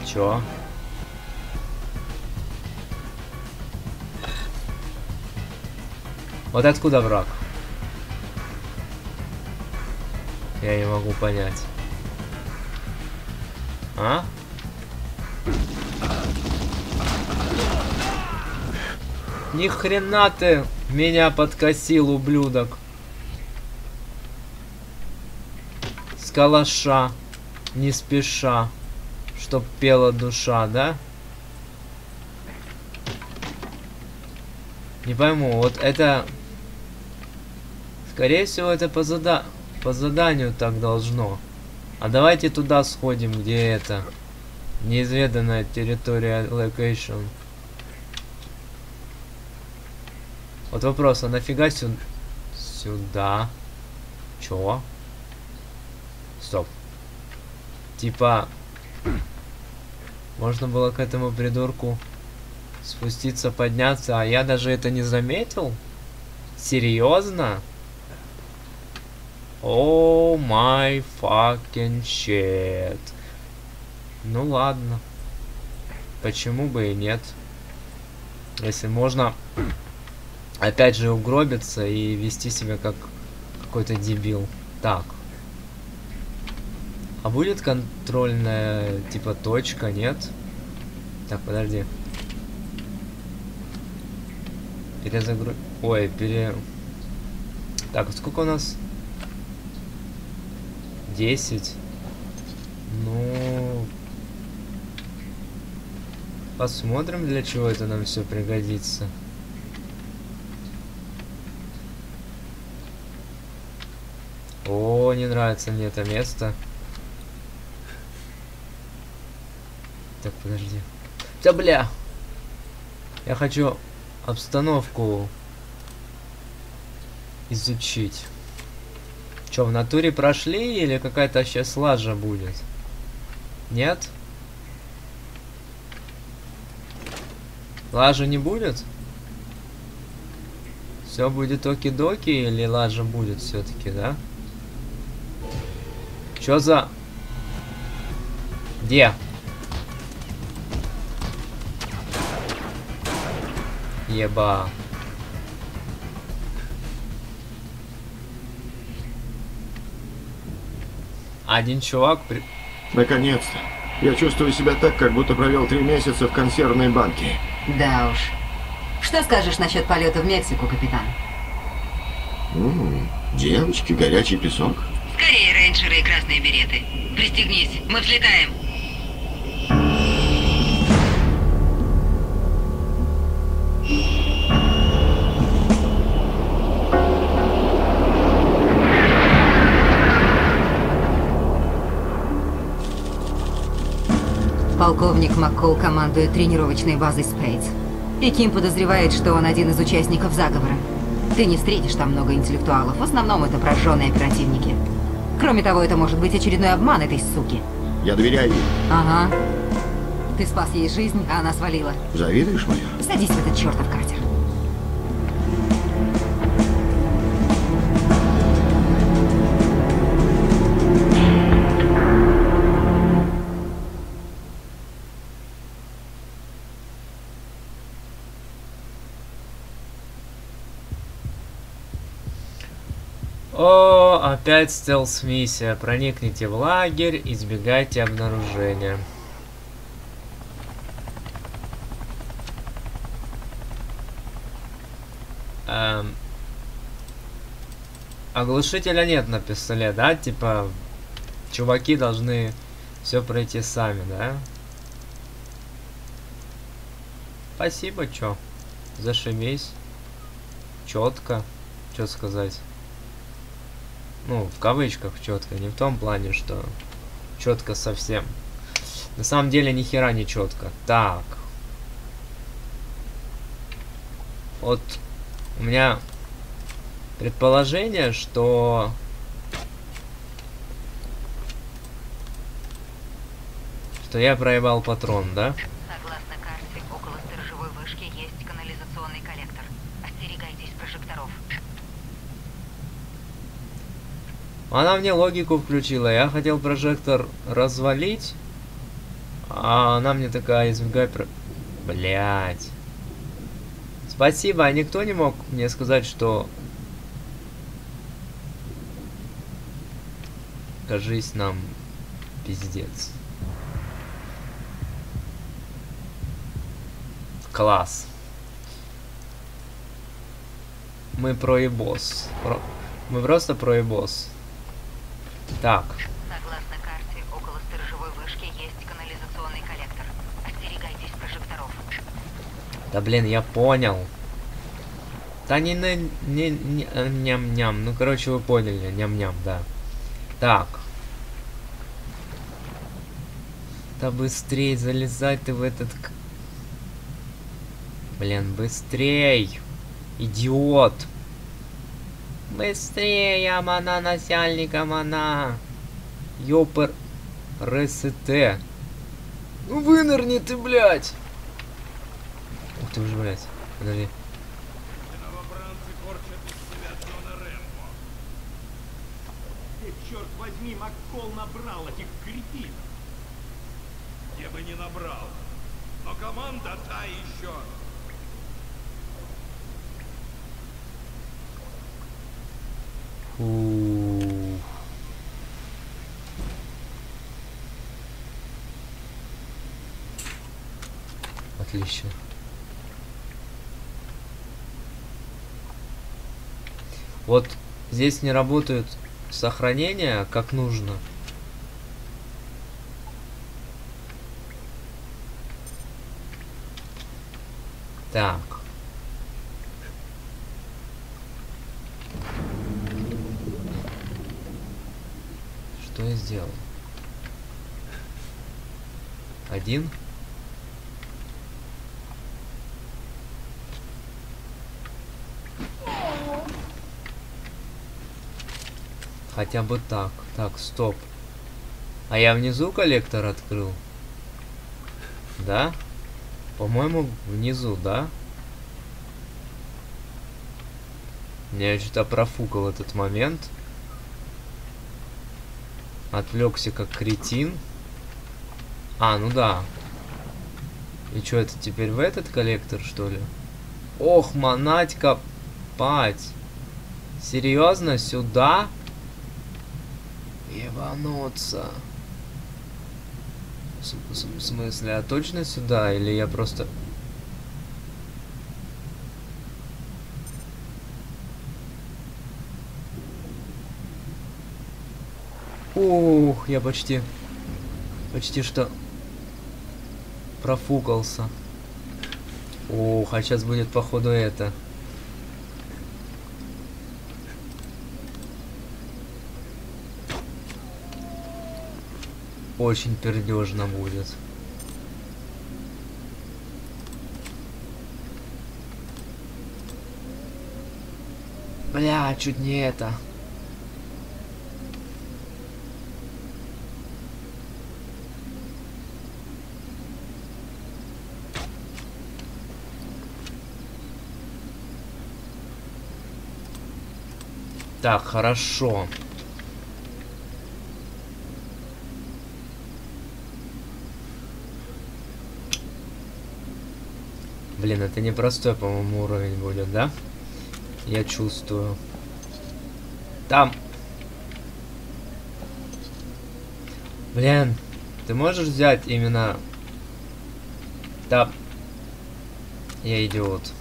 Чё? Вот откуда враг? Я не могу понять. А? Ни хрена ты меня подкосил, ублюдок. С калаша. Не спеша. Чтоб пела душа, да? Не пойму, вот это... Скорее всего, это по, зада... по заданию так должно. А давайте туда сходим, где это... Неизведанная территория location. Вот вопрос, а нафига сю... сюда? Чё? Стоп. Типа... Можно было к этому придурку спуститься, подняться, а я даже это не заметил? Серьезно? О май fucking shit. Ну ладно. Почему бы и нет? Если можно, опять же, угробиться и вести себя как какой-то дебил. Так. А будет контрольная, типа, точка, нет? Так, подожди. Перезагруз... Ой, пере... Так, сколько у нас? 10. Ну... Посмотрим, для чего это нам все пригодится. О, не нравится мне это место. Так, подожди. Да бля! Я хочу обстановку изучить. Что, в натуре прошли или какая-то сейчас лажа будет? Нет? Лажа не будет? Все будет оки-доки или лажа будет все-таки, да? Чё за... Где? Еба. Один чувак при... Наконец-то. Я чувствую себя так, как будто провел три месяца в консервной банке. Да уж. Что скажешь насчет полета в Мексику, капитан? М девочки, горячий песок. Скорее, рейнджеры и красные береты. Пристегнись, мы взлетаем. Полковник Маккол командует тренировочной базой Спейдс. И Ким подозревает, что он один из участников заговора. Ты не встретишь там много интеллектуалов. В основном это прожженные оперативники. Кроме того, это может быть очередной обман этой суки. Я доверяю ей. Ага. Ты спас ей жизнь, а она свалила. Завидуешь, майор? Садись в этот чертов катер. Опять стелс-миссия. Проникните в лагерь, избегайте обнаружения. Эм, оглушителя нет на пистолет, да? Типа, чуваки должны все пройти сами, да? Спасибо, чё? Зашибись. Четко. Что сказать? Ну, в кавычках четко, не в том плане, что четко совсем. На самом деле ни хера не четко. Так. Вот у меня предположение, что что я проебал патрон, да? Согласно карте, около сторожевой вышки есть канализационный коллектор. Остерегайтесь прожекторов. Она мне логику включила. Я хотел прожектор развалить. А она мне такая, избегай про... Блять. Спасибо, а никто не мог мне сказать, что... Кажись, нам пиздец. Класс. Мы проебос. Про... Мы просто проебос. Так. Согласно карте, около сторожевой вышки есть канализационный коллектор. Остерегайтесь прожекторов. Да блин, я понял. Да не, не, не, не э, ням-ням. Ну, короче, вы поняли. Ням-ням, да. Так. Да быстрей залезай ты в этот... Блин, быстрей! Идиот! Быстрее, амана, начальника, мана! Ёпер... РСТ. Ну вынырни ты, блядь! Ух ты, уже, блядь. Подожди. Черт возьми, Маккол набрал этих кретинов? Я бы не набрал. Но команда та еще. Отлично. Вот здесь не работают сохранения как нужно. Так. Что я сделал? Один? Хотя бы так. Так, стоп. А я внизу коллектор открыл? Да? По-моему, внизу, да? Я что-то профукал этот момент. Отвлекся как кретин. А, ну да. И что, это теперь в этот коллектор, что ли? Ох, манать копать. Серьезно, сюда? Ебануться. В, смысле, а точно сюда? Или я просто... Ух, я почти... Почти что... Профукался. Ух, а сейчас будет, походу, это... Очень пердежно будет. Бля, чуть не это. Так, хорошо. Блин, это непростой, по-моему, уровень будет, да? Я чувствую. Там. Блин, ты можешь взять именно... Там. Я идиот.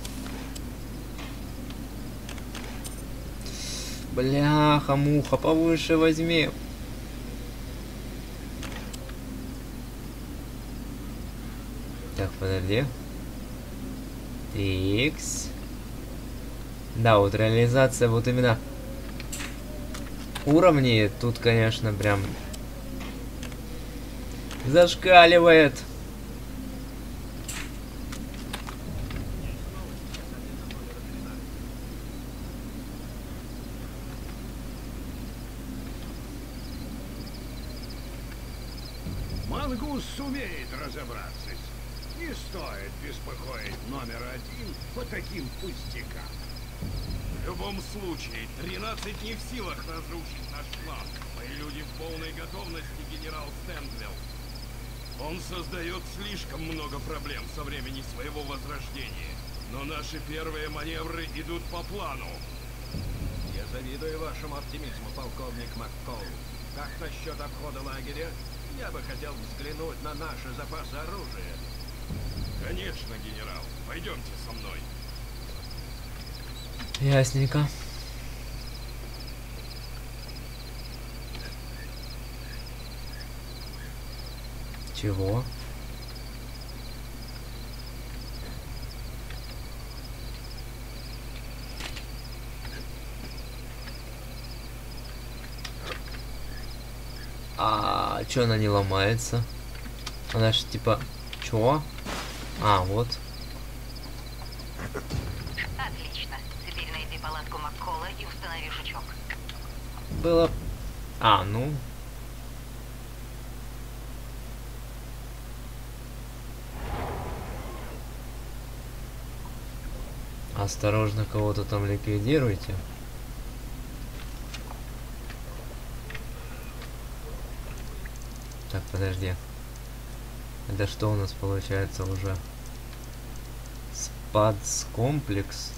Бляха, муха, повыше возьми. Так, подожди. Икс. Да, вот реализация вот именно уровней тут, конечно, прям зашкаливает. Мангус сумеет разобраться. Не стоит беспокоить номер один по таким пустякам. В любом случае, 13 не в силах разрушить наш план. Мои люди в полной готовности, генерал Стэнвилл. Он создает слишком много проблем со времени своего возрождения. Но наши первые маневры идут по плану. Я завидую вашему оптимизму, полковник МакКоул. Как насчет обхода лагеря? Я бы хотел взглянуть на наши запасы оружия. Конечно, генерал. Пойдемте со мной. Ясненько. Чего? Чё она не ломается? Она ж типа... Чё? А, вот. Отлично. Теперь найди палатку Маккола и установи жучок. Было... А, ну... Осторожно, кого-то там ликвидируйте. Так, подожди. Это что у нас получается уже? Спадс-комплекс.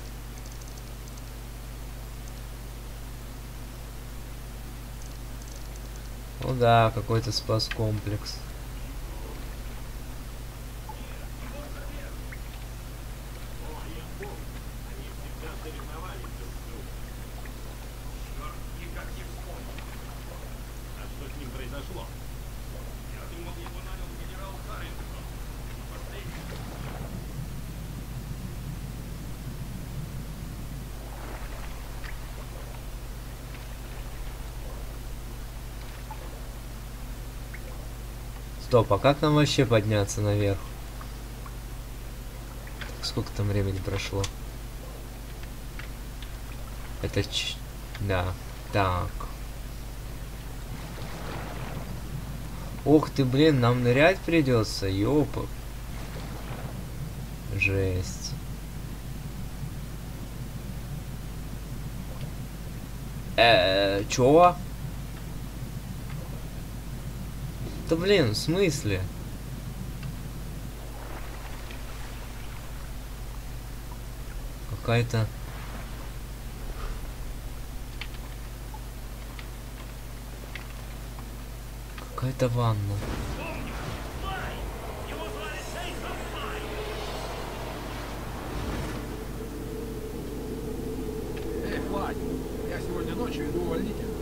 Ну да, какой-то спас-комплекс. Никак не вспомнил. А что с ним произошло? Я думал, его нанял генерал Харрингтон. Последний. Стоп, а как нам вообще подняться наверх? Сколько там времени прошло? Это ч... Да. Так. Ух ты, блин, нам нырять придется, ёпа. Жесть. Э, чё? Да блин, в смысле? Какая-то... Какая-то ванна. Эй, я сегодня ночью иду увольнительно.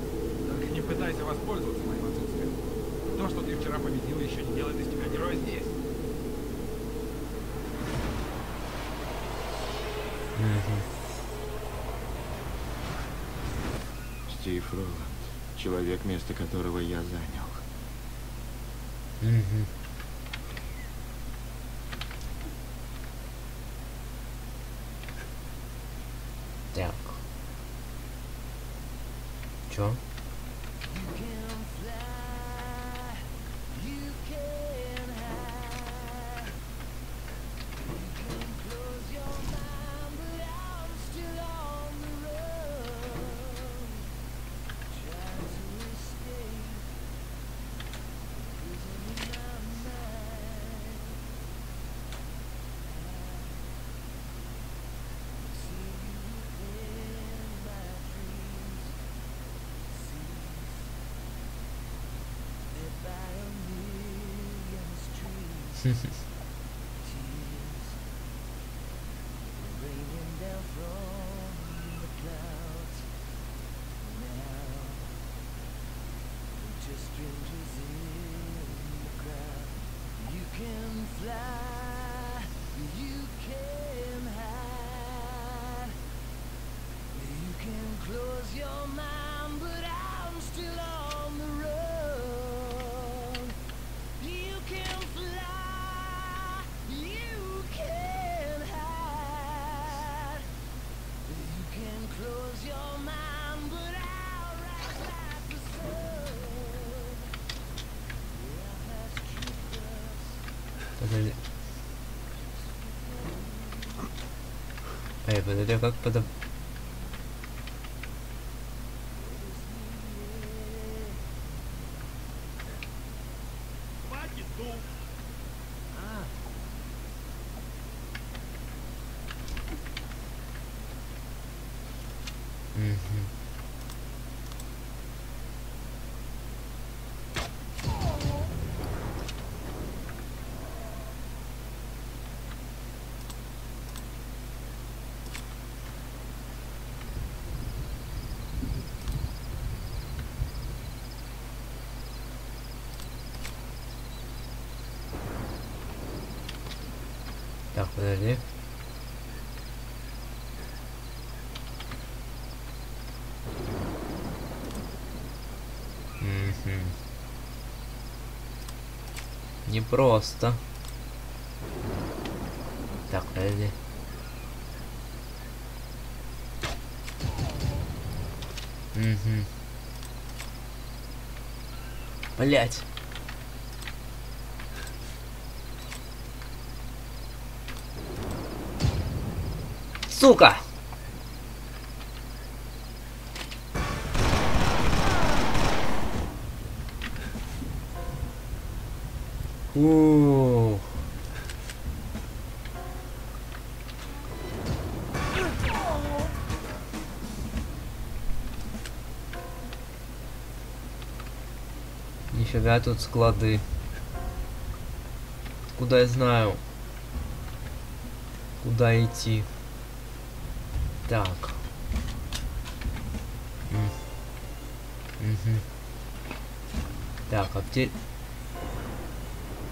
Только не пытайся воспользоваться моим отсутствием. То, что ты вчера победил, еще не делает из тебя героя здесь. Стив Роланд. Человек, место которого я занял. Мгм. Sí, sí. whatever, but the Подожди. Мгм. Непросто. Так, подожди. Угу. Блять. Сука! Ух. Нифига тут склады. Куда я знаю? Куда идти? Так. Мгм. Так, апте...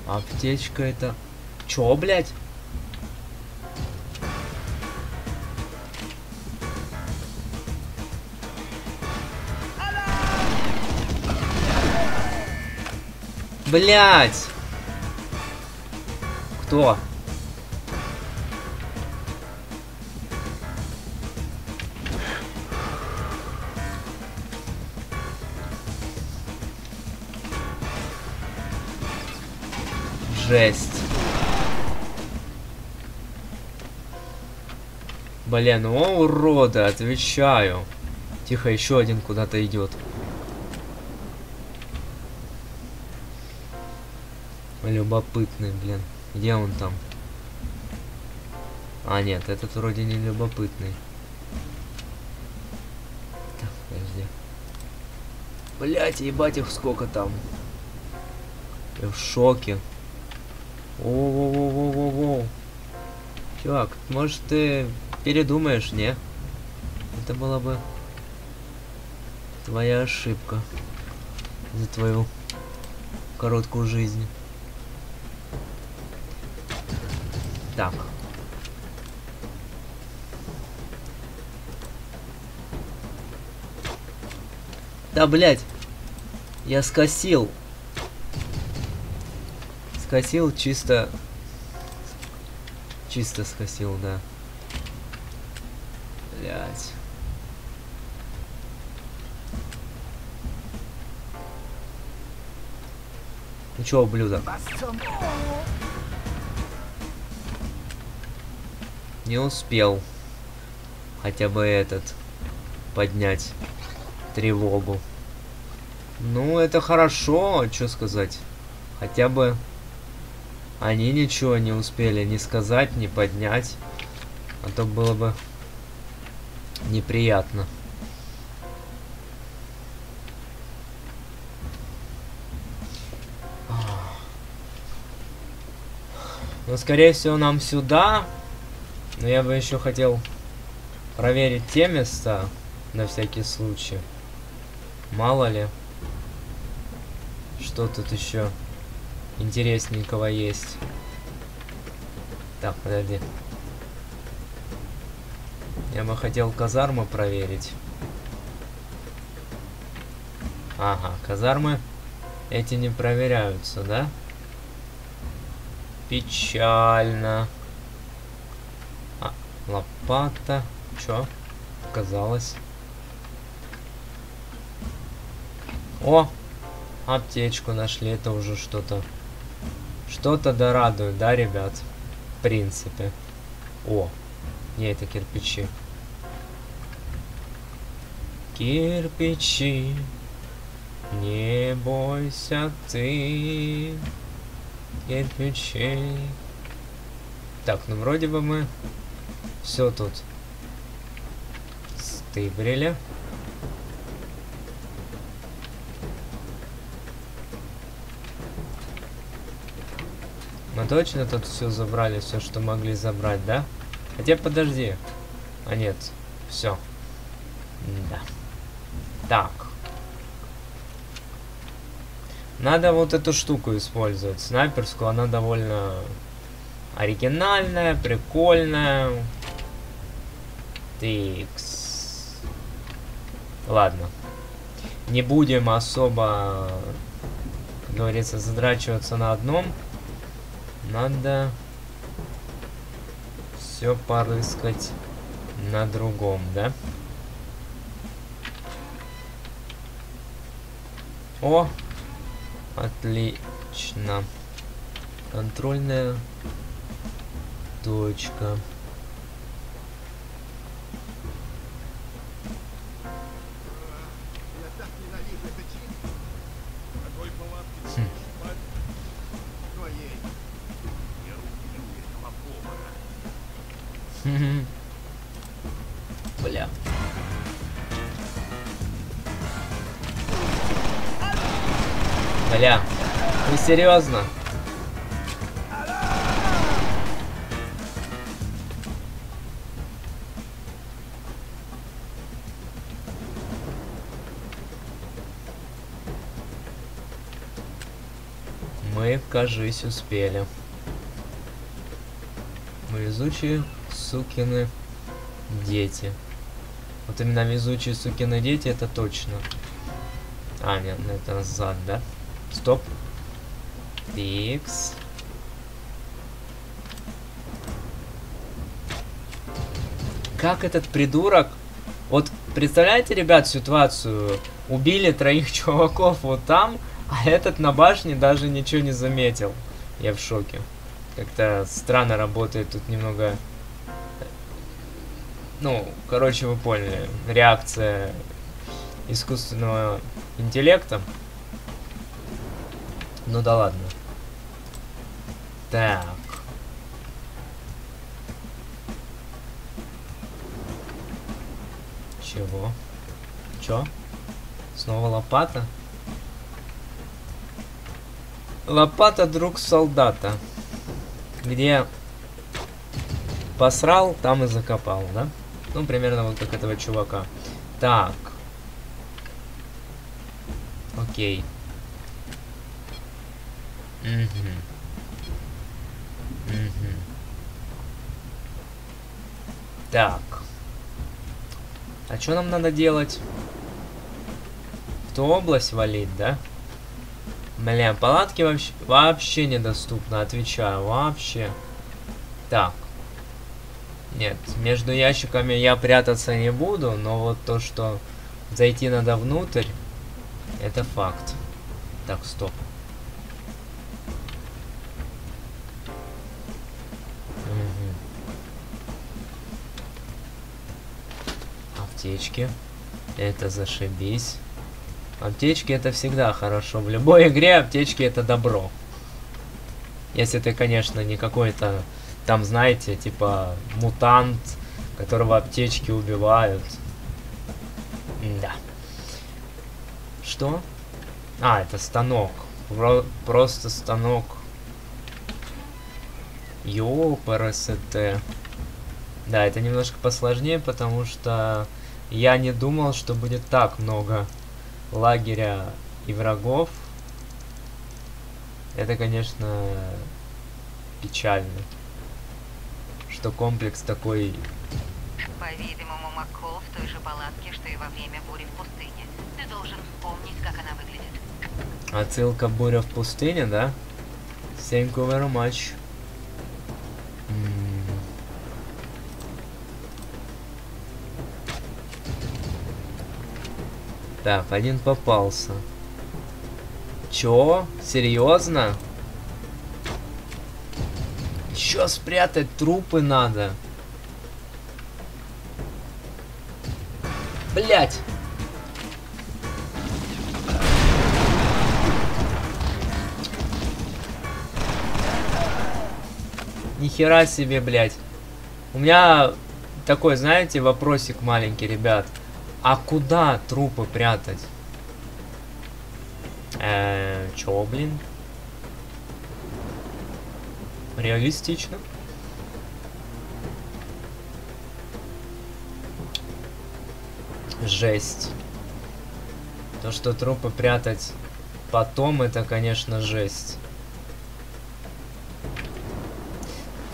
Аптечка это... Чё, блядь? Блять! Кто? Жесть. Блин, ну уроды, отвечаю. Тихо, еще один куда-то идет. Любопытный, блин. Где он там? А, нет, этот вроде не любопытный. Так, подожди. Блять, ебать их сколько там. Я в шоке. О-о-о-о-о-о. Чувак, может ты передумаешь, не? Это была бы твоя ошибка за твою короткую жизнь. Так. Да, блядь. Я скосил скосил чисто... Чисто скосил, да. Блять. Ну чё, ублюдок? Не успел хотя бы этот поднять тревогу. Ну, это хорошо, что сказать. Хотя бы они ничего не успели ни сказать, ни поднять. А то было бы неприятно. Но, скорее всего, нам сюда. Но я бы еще хотел проверить те места на всякий случай. Мало ли, что тут еще интересненького есть. Так, подожди. Я бы хотел казармы проверить. Ага, казармы эти не проверяются, да? Печально. А, лопата. Чё? Показалось. О! Аптечку нашли. Это уже что-то. Что-то да радует, да, ребят? В принципе. О! Не, это кирпичи. Кирпичи. Не бойся ты кирпичей. Так, ну вроде бы мы все тут стыбрили. Точно тут все забрали, все, что могли забрать, да? Хотя подожди. А нет, все. Да. Так. Надо вот эту штуку использовать. Снайперскую, она довольно оригинальная, прикольная. Тикс. Ладно. Не будем особо, как говорится, задрачиваться на одном. Надо все порыскать на другом, да? О, Отлично. Контрольная точка. Серьезно? Мы, кажись, успели. Мы везучие сукины дети. Вот именно везучие сукины дети, это точно. А, нет, ну это назад, да? Стоп. Тикс. Как этот придурок... Вот, представляете, ребят, ситуацию? Убили троих чуваков вот там, а этот на башне даже ничего не заметил. Я в шоке. Как-то странно работает тут немного... Ну, короче, вы поняли. Реакция искусственного интеллекта. Ну да ладно. Так. Чего? Чё? Снова лопата? Лопата друг солдата. Где посрал, там и закопал, да? Ну, примерно вот как этого чувака. Так. Окей. Угу. Так. А что нам надо делать? В ту область валить, да? Бля, палатки вообще, вообще недоступны, отвечаю, вообще. Так. Нет, между ящиками я прятаться не буду, но вот то, что зайти надо внутрь, это факт. Так, стоп. Аптечки. Это зашибись. Аптечки это всегда хорошо. В любой игре аптечки это добро. Если ты, конечно, не какой-то, там, знаете, типа мутант, которого аптечки убивают. Да. Что? А, это станок. Про- просто станок. Ёпарасете. Да, это немножко посложнее, потому что я не думал, что будет так много лагеря и врагов. Это, конечно, печально. Что комплекс такой... По-видимому, Маккол в той же палатке, что и во время бури в пустыне. Ты должен вспомнить, как она выглядит. Отсылка буря в пустыне, да? Thank you very much. М. Так, один попался. Чё? Серьезно? Еще спрятать трупы надо. Блять! Нихера себе, блядь. У меня такой, знаете, вопросик маленький, ребят. А куда трупы прятать? Эээ, чё, блин? Реалистично. Жесть. То, что трупы прятать потом, это, конечно, жесть.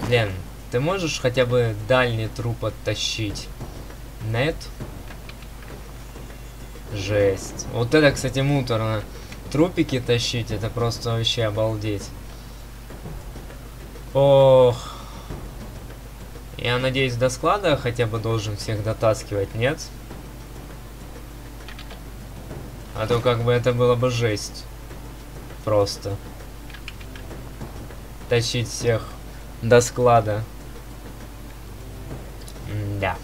Лен, ты можешь хотя бы дальний труп оттащить? Нет? Жесть. Вот это, кстати, муторно. Трупики тащить, это просто вообще обалдеть. Ох. Я надеюсь, до склада хотя бы должен всех дотаскивать, нет? А то как бы это было бы жесть. Просто. Тащить всех до склада. Да.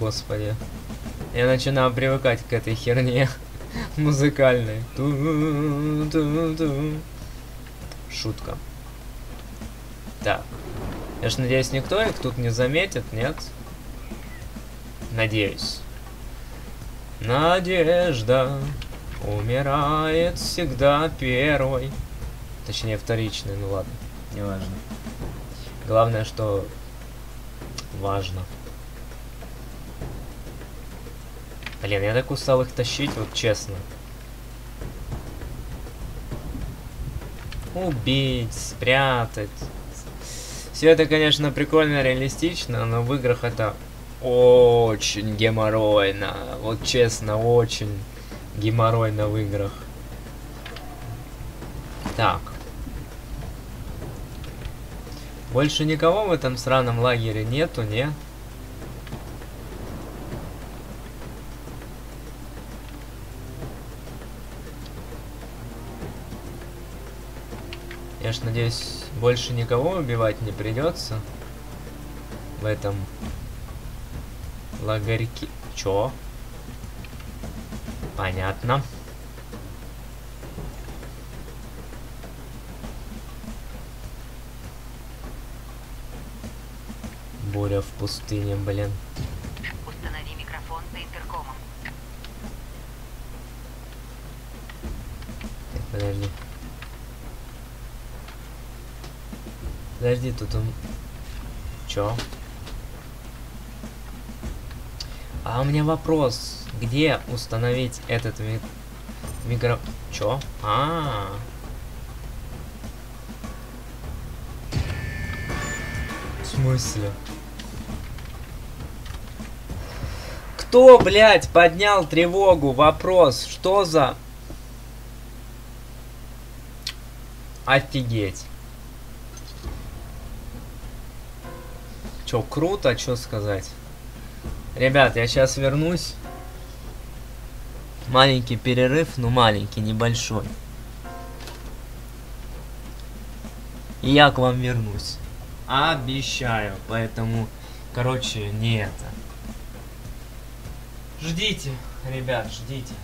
Господи. Я начинаю привыкать к этой херне музыкальной. Шутка. Так. Я ж надеюсь, никто их тут не заметит, нет? Надеюсь. Надежда умирает всегда первой. Точнее, вторичной, ну ладно, неважно. Главное, что важно. Блин, я так устал их тащить, вот честно. Убить, спрятать. Все это, конечно, прикольно, реалистично, но в играх это очень геморройно. Вот честно, очень геморройно в играх. Так. Больше никого в этом сраном лагере нету, не? Я ж надеюсь, больше никого убивать не придется в этом лагерьке. Чё? Понятно. Буря в пустыне, блин. Установи микрофон за интеркомом. Так, подожди. Подожди, тут он... Чё? А у меня вопрос. Где установить этот ми... микро... Чё? А, -а, а В смысле? Кто, блядь, поднял тревогу? Вопрос. Что за... Офигеть. Чё, круто, что сказать? Ребят, я сейчас вернусь. Маленький перерыв, ну маленький, небольшой. И я к вам вернусь. Обещаю. Поэтому, короче, не это. Ждите, ребят, ждите.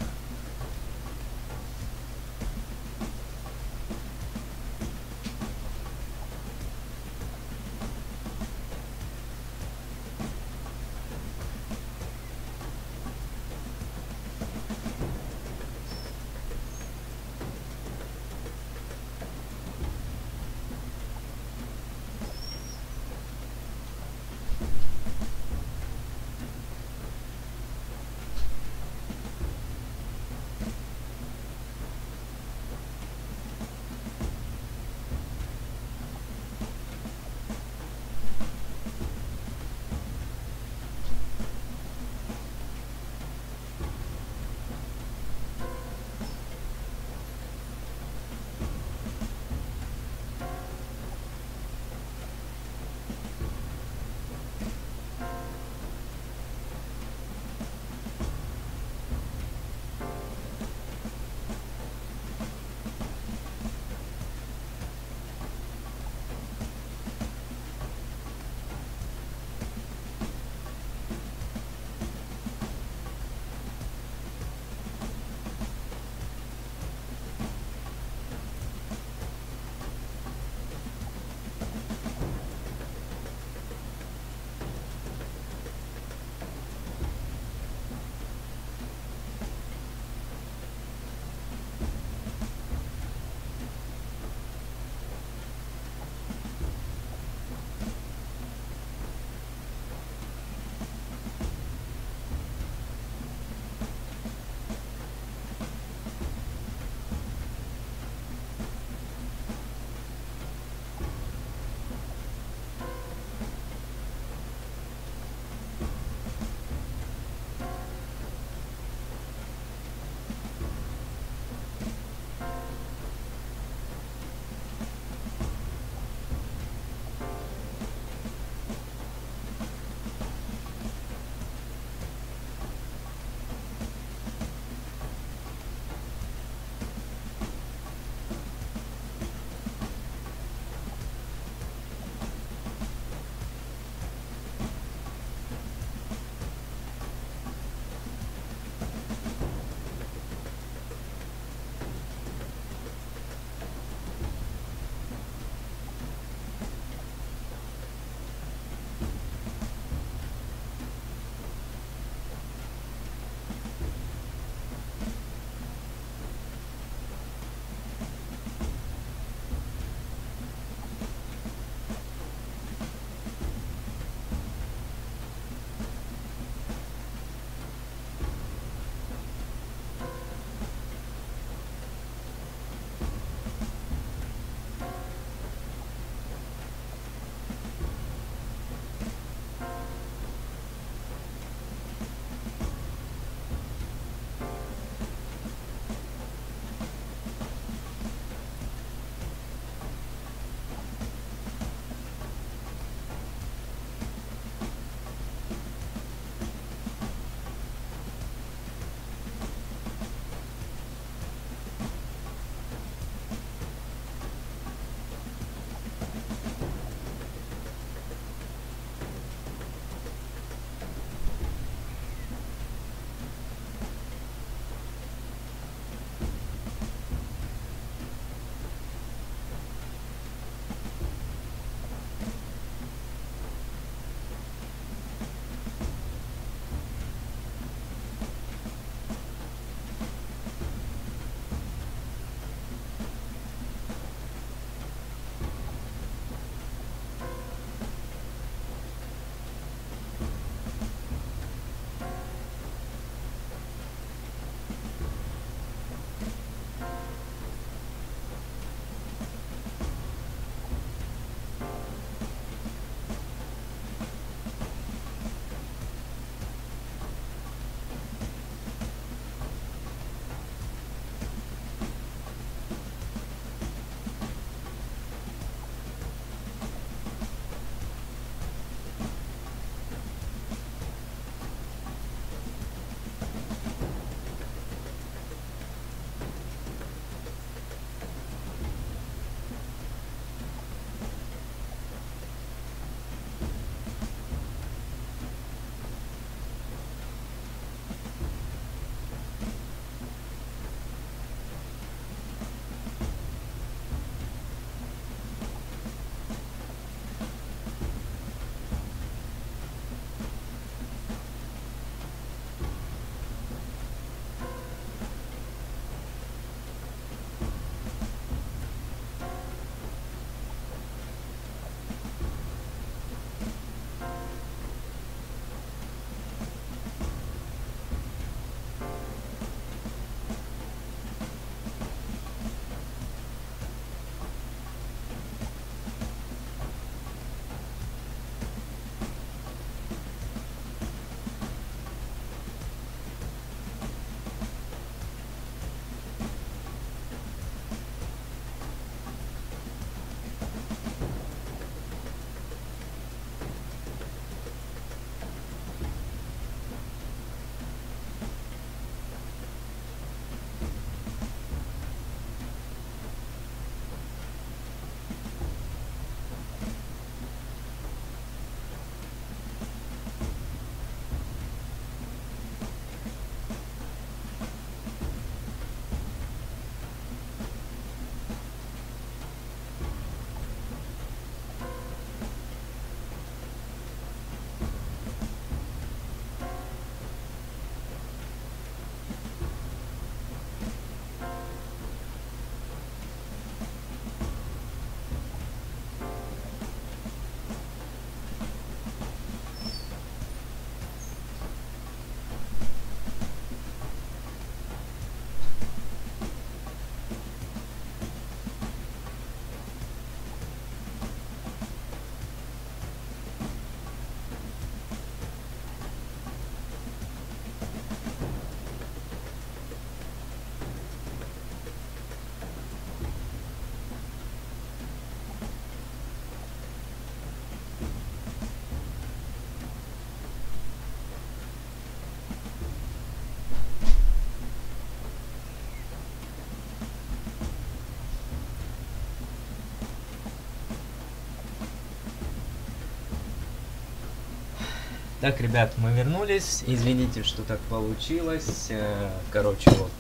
Так, ребят, мы вернулись. Извините, что так получилось. Э, Короче, вот.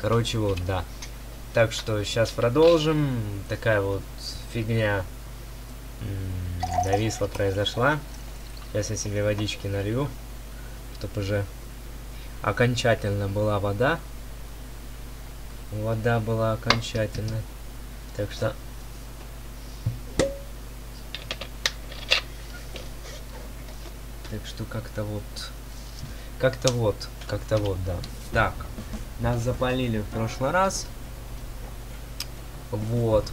Короче, вот, да. Так что сейчас продолжим. Такая вот фигня нависла, произошла. Сейчас я себе водички налью, чтобы уже окончательно была вода. Вода была окончательно. Так что... что как-то вот... Как-то вот, как-то вот, да. Так, нас запалили в прошлый раз. Вот.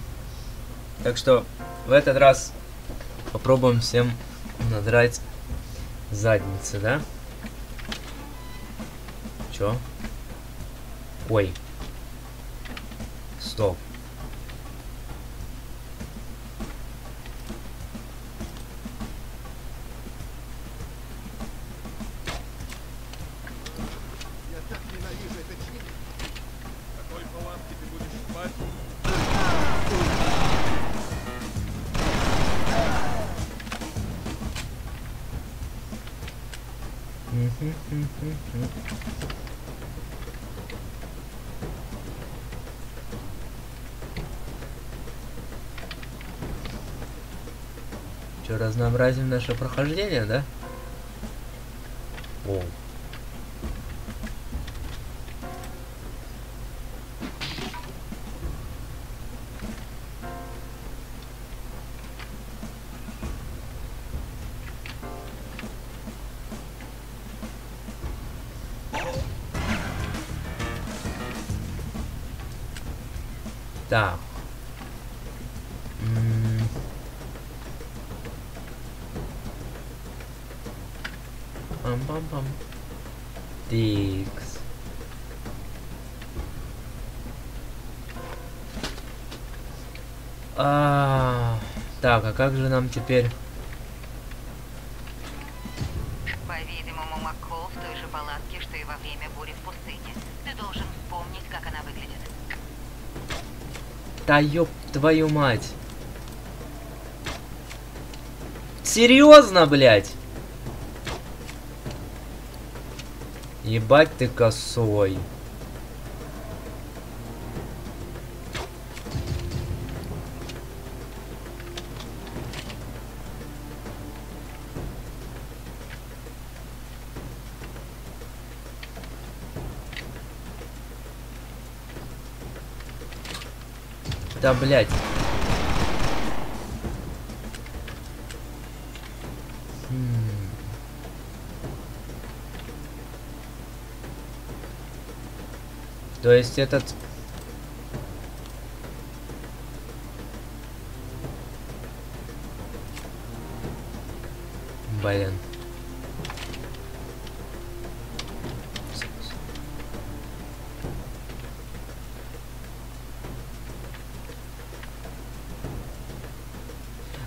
Так что в этот раз попробуем всем надрать задницы, да? Чё? Ой. Стоп. Разнообразим наше прохождение, да? О. Так. Пам-пам-пам. Тикс. А, так, а как же нам теперь? По-видимому, Маккол в той же палатке, что и во время бури в пустыне. Ты должен вспомнить, как она выглядит. Да ёб твою мать. Серьезно, блядь? Ебать ты косой. Да, блядь. М. То есть этот... Блин.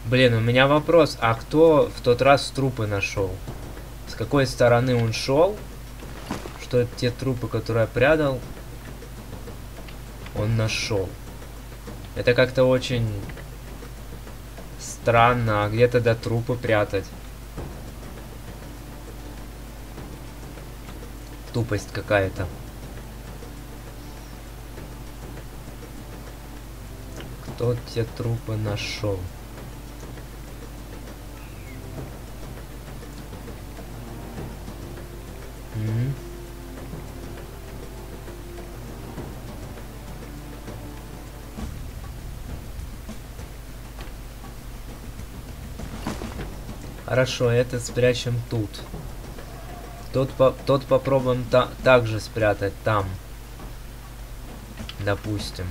Блин, у меня вопрос, а кто в тот раз трупы нашел? С какой стороны он шел? Что те трупы, которые я прятал, он нашел. Это как-то очень странно, а где тогда трупы прятать? Тупость какая-то. Кто те трупы нашел? Хорошо, этот спрячем тут. Тот, по тот попробуем та также спрятать там. Допустим.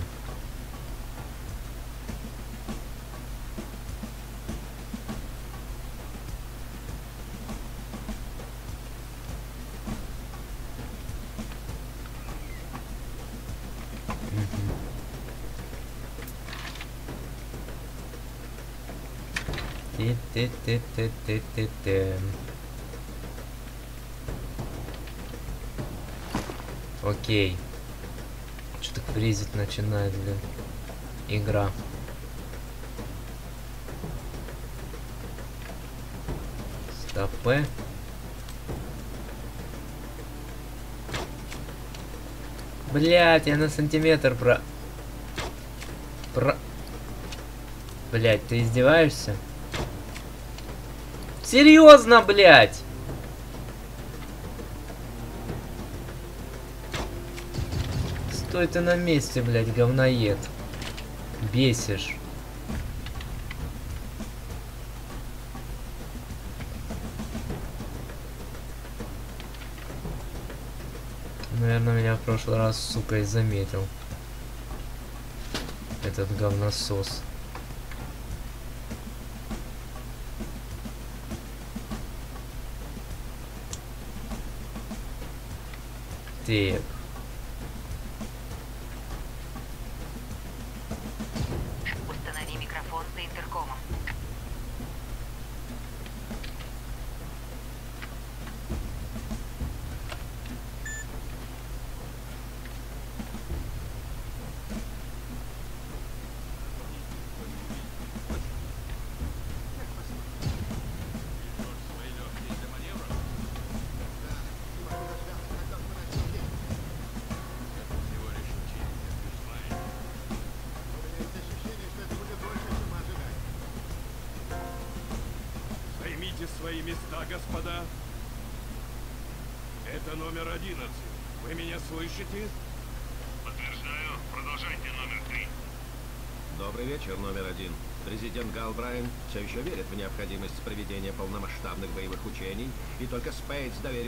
ты ты ты ты ты Окей. Что-то фризить начинает, блин. Игра. Стопы. Блять, я на сантиметр про... Про... Блять, ты издеваешься? Серьезно, блять! Стой ты на месте, блять, говноед. Бесишь. Наверное, меня в прошлый раз, сука, и заметил. Этот говносос. Так.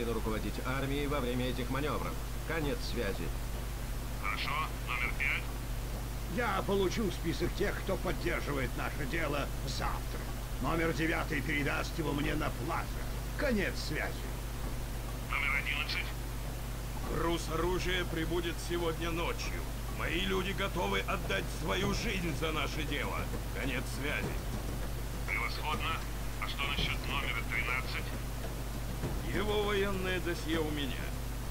Доверен руководить армией во время этих маневров. Конец связи. Хорошо. Номер пять. Я получу список тех, кто поддерживает наше дело завтра. Номер девятый передаст его мне на плаза. Конец связи. Номер одиннадцать. Груз оружия прибудет сегодня ночью. Мои люди готовы отдать свою жизнь за наше дело. Конец связи. Превосходно. А что насчет номера 13? Его военное досье у меня.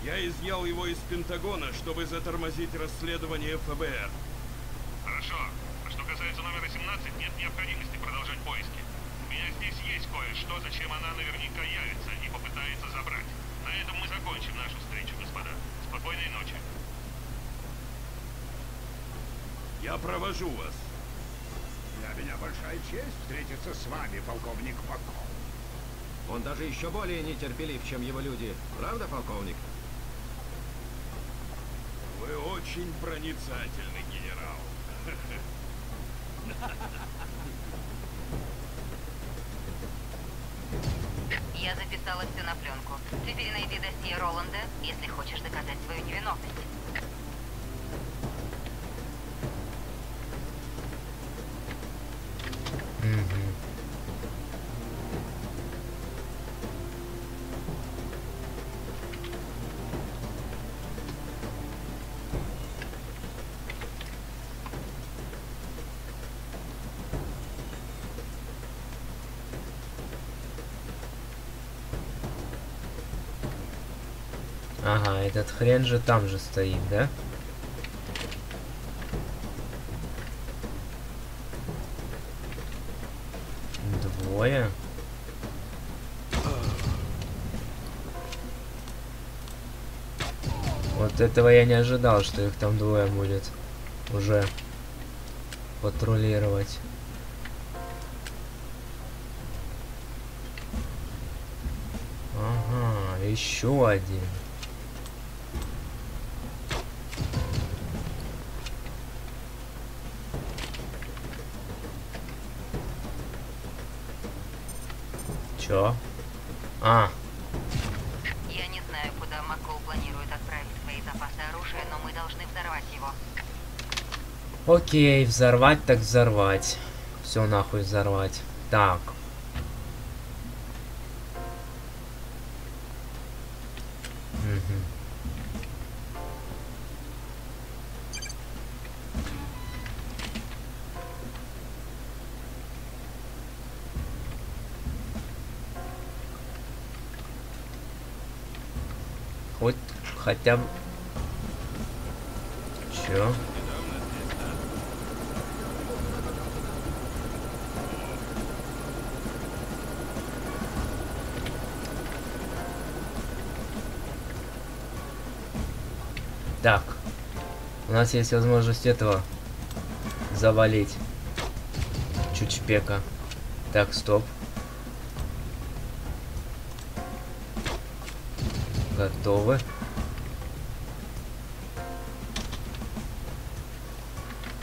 Я изъял его из Пентагона, чтобы затормозить расследование ФБР. Хорошо. А что касается номера 17, нет необходимости продолжать поиски. У меня здесь есть кое-что, зачем она наверняка явится и попытается забрать. На этом мы закончим нашу встречу, господа. Спокойной ночи. Я провожу вас. Для меня большая честь встретиться с вами, полковник Маккол. Он даже еще более нетерпелив, чем его люди. Правда, полковник? Вы очень проницательный генерал. Я записала все на пленку. Теперь найди досье Роланда, если хочешь доказать свою невиновность. Мгм. Ага, этот хрен же там же стоит, да? Двое. Вот этого я не ожидал, что их там двое будет уже патрулировать. Ага, еще один. Чё? А, Я не знаю, куда Маккол планирует отправить свои запасы оружия, но мы должны взорвать его. окей, взорвать так взорвать. Все нахуй взорвать. Так. Хотя бы... Чё? Так. У нас есть возможность этого завалить. Чучпека. Так, стоп. Готовы.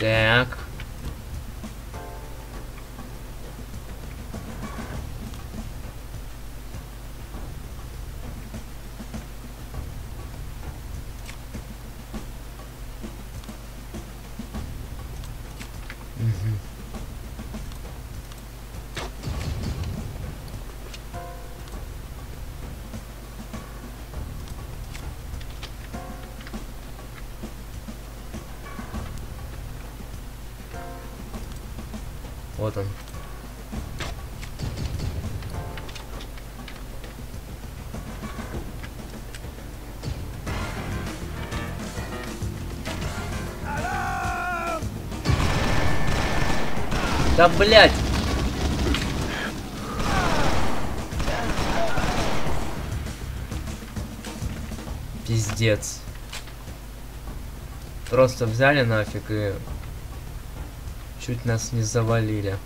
Так. Да блять! Пиздец. Просто взяли нафиг и чуть нас не завалили.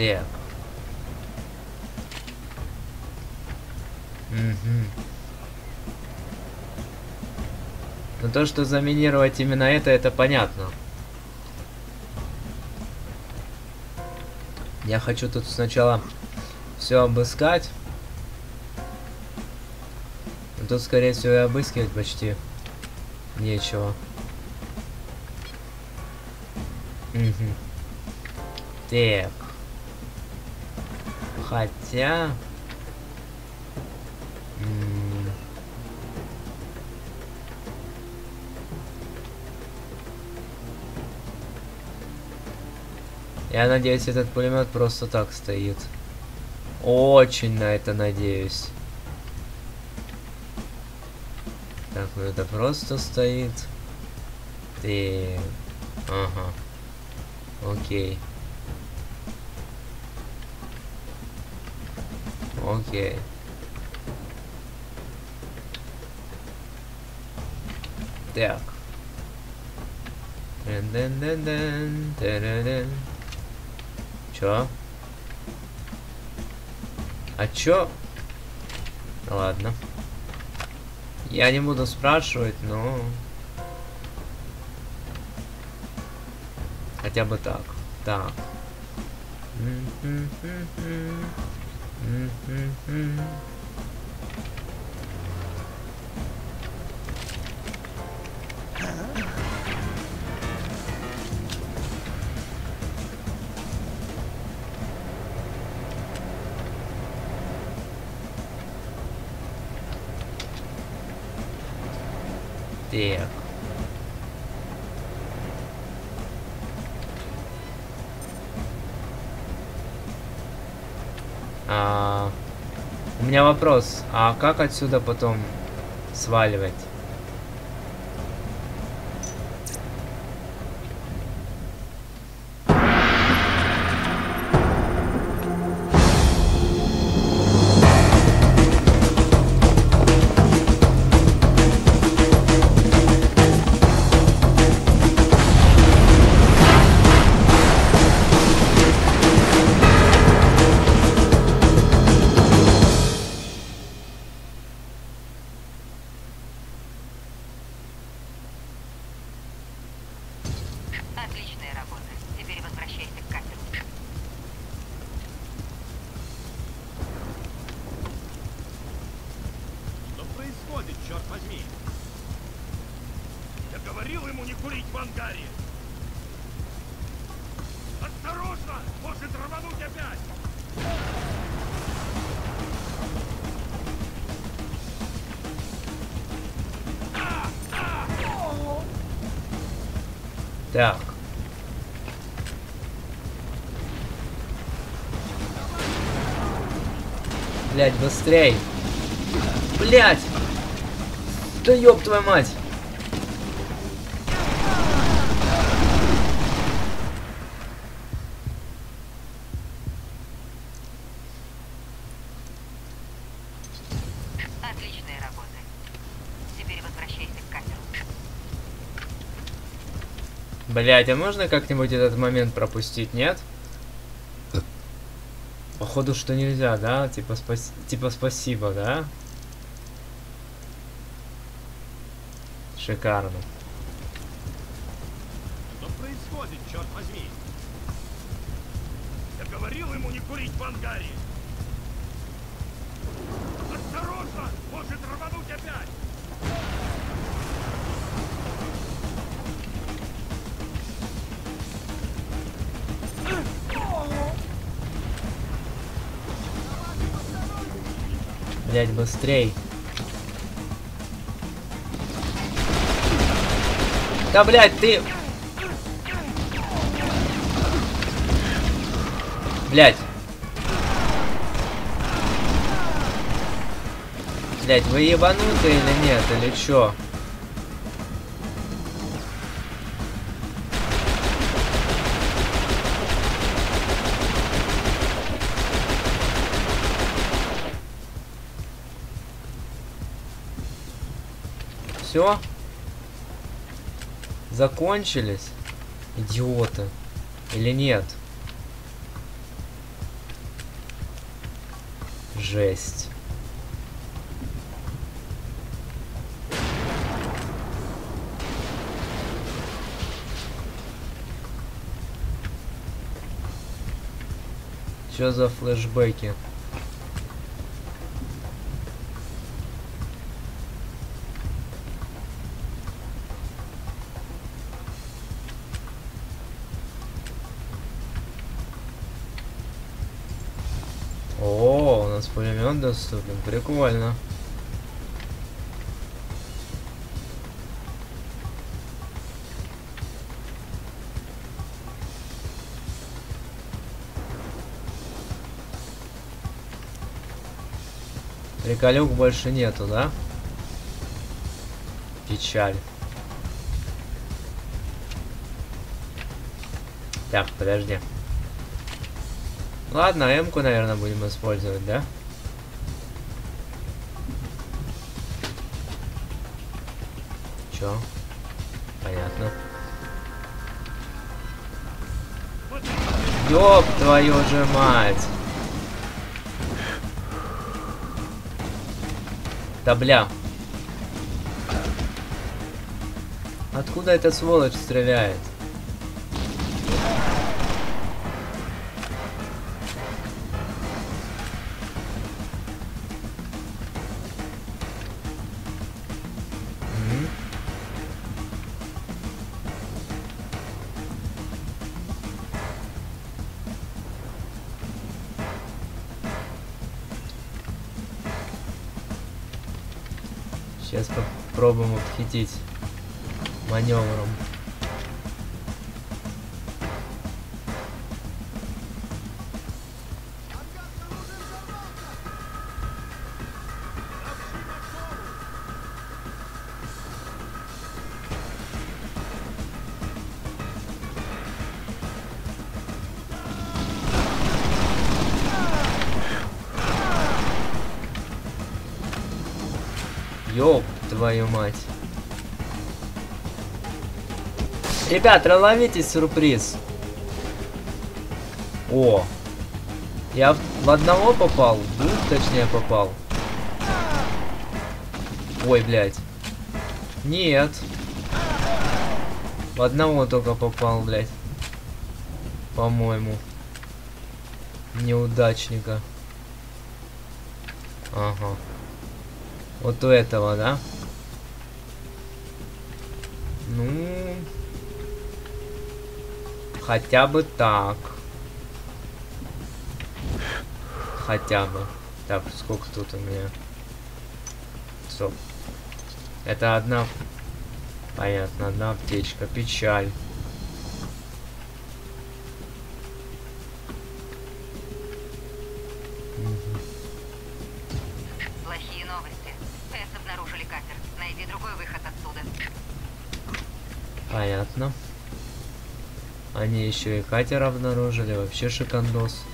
Так. Угу. Но то, что заминировать именно это, это понятно. Я хочу тут сначала все обыскать. Но тут, скорее всего, и обыскивать почти нечего. Угу. Так. Хотя... Я надеюсь, этот пулемет просто так стоит. Очень на это надеюсь. Так, ну это просто стоит. Ты... Ага. Окей. Окей. Так. Чё? А чё? Ладно. Я не буду спрашивать, но... Хотя бы так. Так. Mm-hmm. Вопрос, а как отсюда потом сваливать? Быстрей. Блять! Да ёб твою мать! Отличная работа. Теперь возвращайся к катеру. Блять, а можно как-нибудь этот момент пропустить, нет? Походу, что нельзя, да? Типа, спас... типа спасибо, да? Шикарно. Блять, быстрей. Да, блядь, ты... Блядь. Блядь, вы ебанутые или нет, или чё? Все? Закончились? Идиоты. Или нет? Жесть. Что за флешбеки? Доступен. Прикольно. Приколюк больше нету, да? Печаль. Так, подожди. Ладно, М-ку, наверное, будем использовать, да? Чё? Понятно. Ёб твою же мать! Да бля. Откуда этот сволочь стреляет? Попробуем обхитрить маневром. Ребята, ловите сюрприз. О. Я в, одного попал, двух точнее попал. Ой, блядь. Нет. В одного только попал, блядь. По-моему. Неудачника. Ага. Вот у этого, да? Ну... Хотя бы так. Хотя бы. Так, сколько тут у меня? Стоп. Это одна... Понятно, одна аптечка. Печаль. Еще и катер обнаружили, вообще шикандос.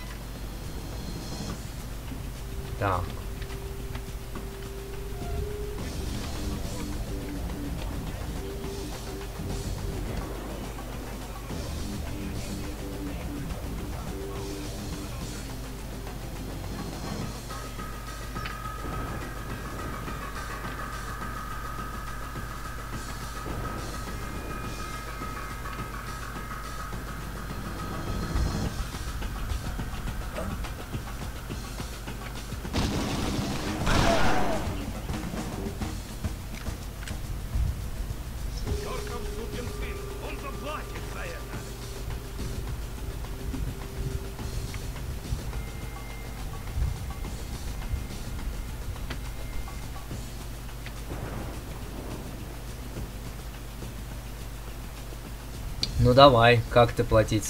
Давай, как ты платить?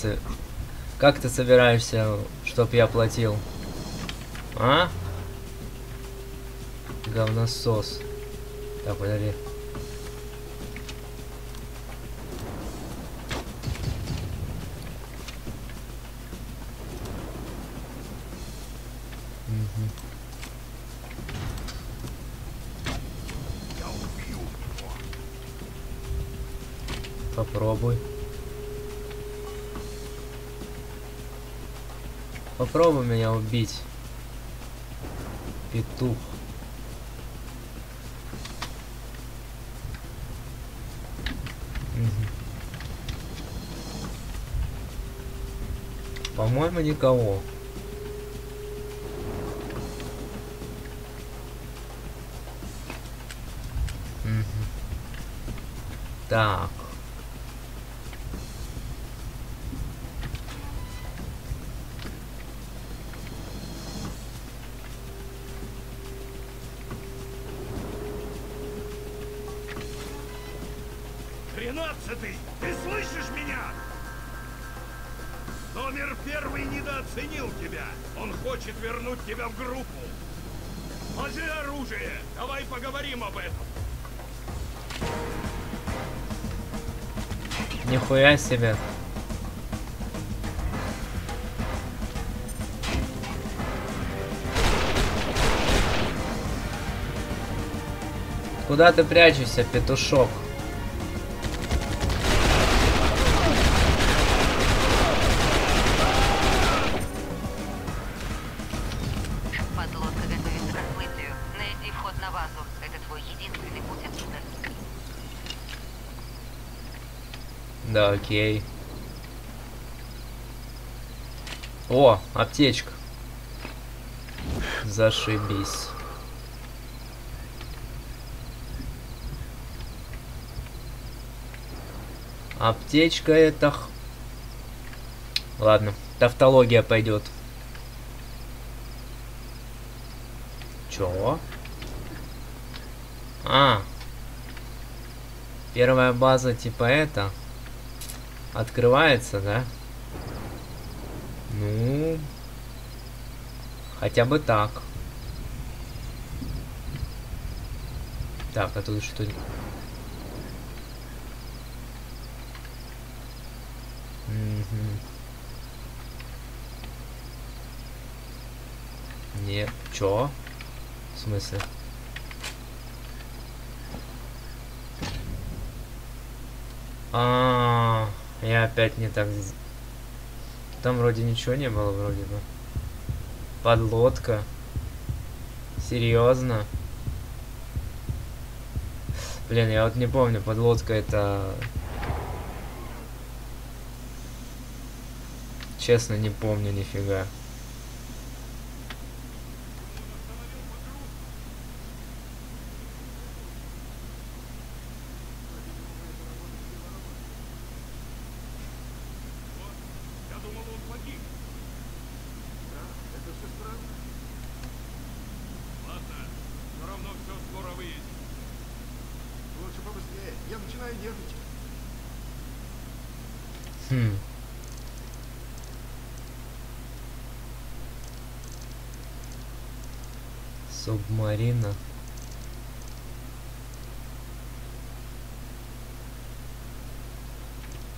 Как ты собираешься, чтоб я платил? А? Говносос. Так, подожди. Попробуй. Попробуй меня убить. Петух. По-моему, никого. Мгм. Так. Нихуя себе. Куда ты прячешься, петушок? Окей. О, аптечка. Зашибись. Аптечка это... Ладно, тавтология пойдет. Чё? А. Первая база типа это. Открывается, да? Ну... Хотя бы так. Так, а тут что? Мгм. Не, чё? В смысле? А, я опять не так. Там вроде ничего не было, вроде бы. Подлодка. Серьезно? Блин, я вот не помню, подлодка это... Честно, не помню нифига. Марина.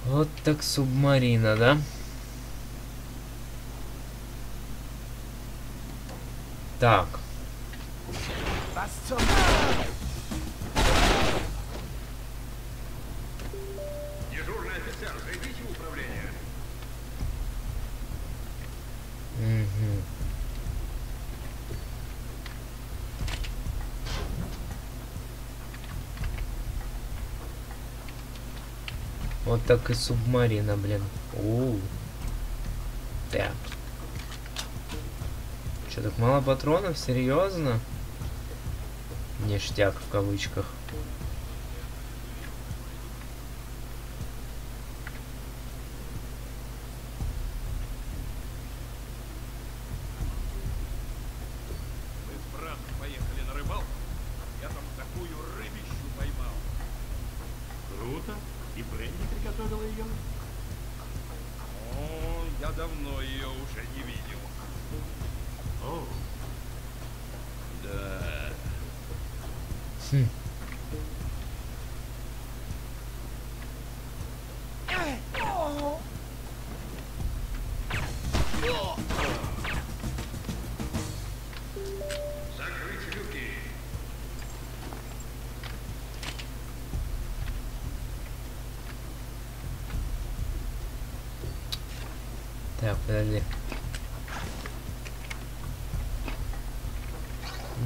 Вот так субмарина, да? Так. Так и субмарина, блин. У. Так. Че, так мало патронов? Серьезно? Ништяк в кавычках.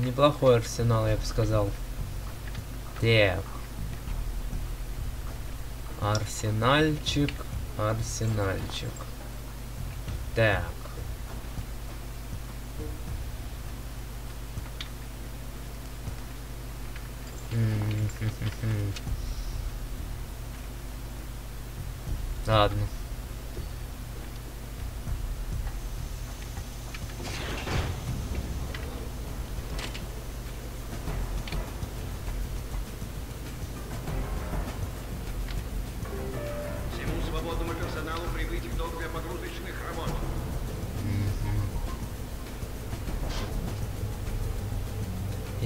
Неплохой арсенал, я бы сказал. Так. Арсенальчик, арсенальчик. Так. Ладно.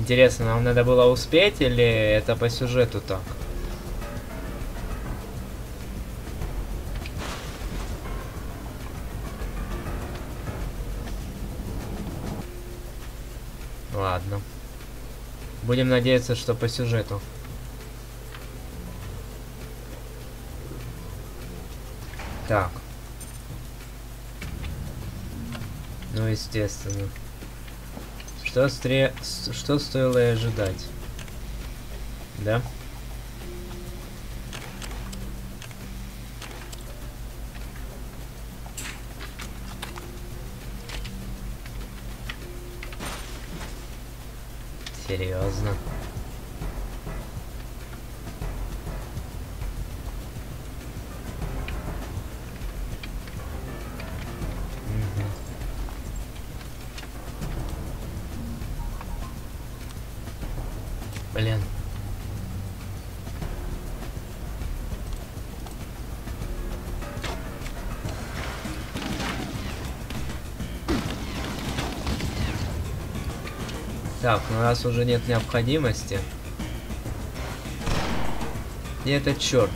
Интересно, нам надо было успеть или это по сюжету так? Ладно. Будем надеяться, что по сюжету. Так. Ну, естественно. Что, стре... что стоило и ожидать? Да? Раз уже нет необходимости. И это черт.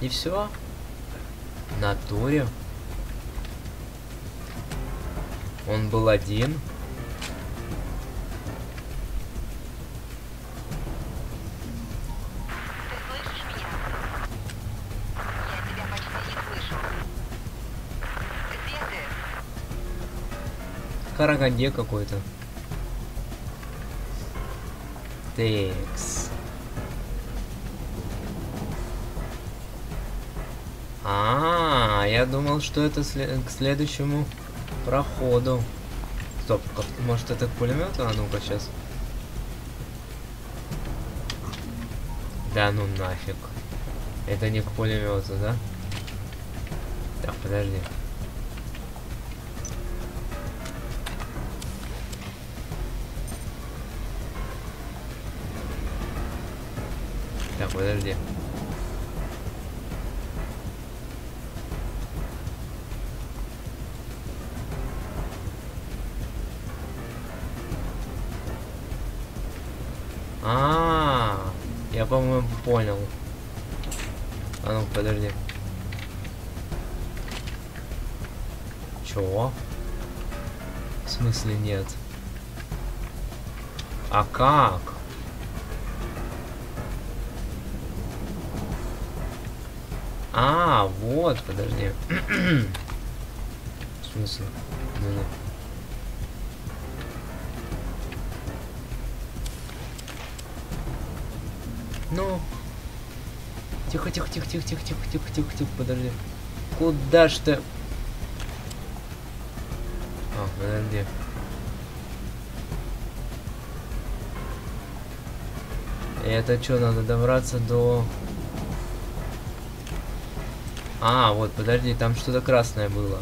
И все? Натуре. Он был один. Караганде какой-то. Текс. А, я думал, что это к следующему проходу. Стоп, как- может это к пулемету? А ну-ка сейчас. Да ну нафиг. Это не к пулемету, да? Так, подожди. Подожди. А, -а, -а я по-моему, понял. А ну, подожди. Чего? В смысле нет? А как? Вот, подожди. В смысле? Ну-ну. Ну. Тихо, тихо, тихо, тихо, тихо, тихо, тихо, тихо, тихо, подожди. Куда ж ты? А, подожди. Это что, надо добраться до... А, вот, подожди, там что-то красное было.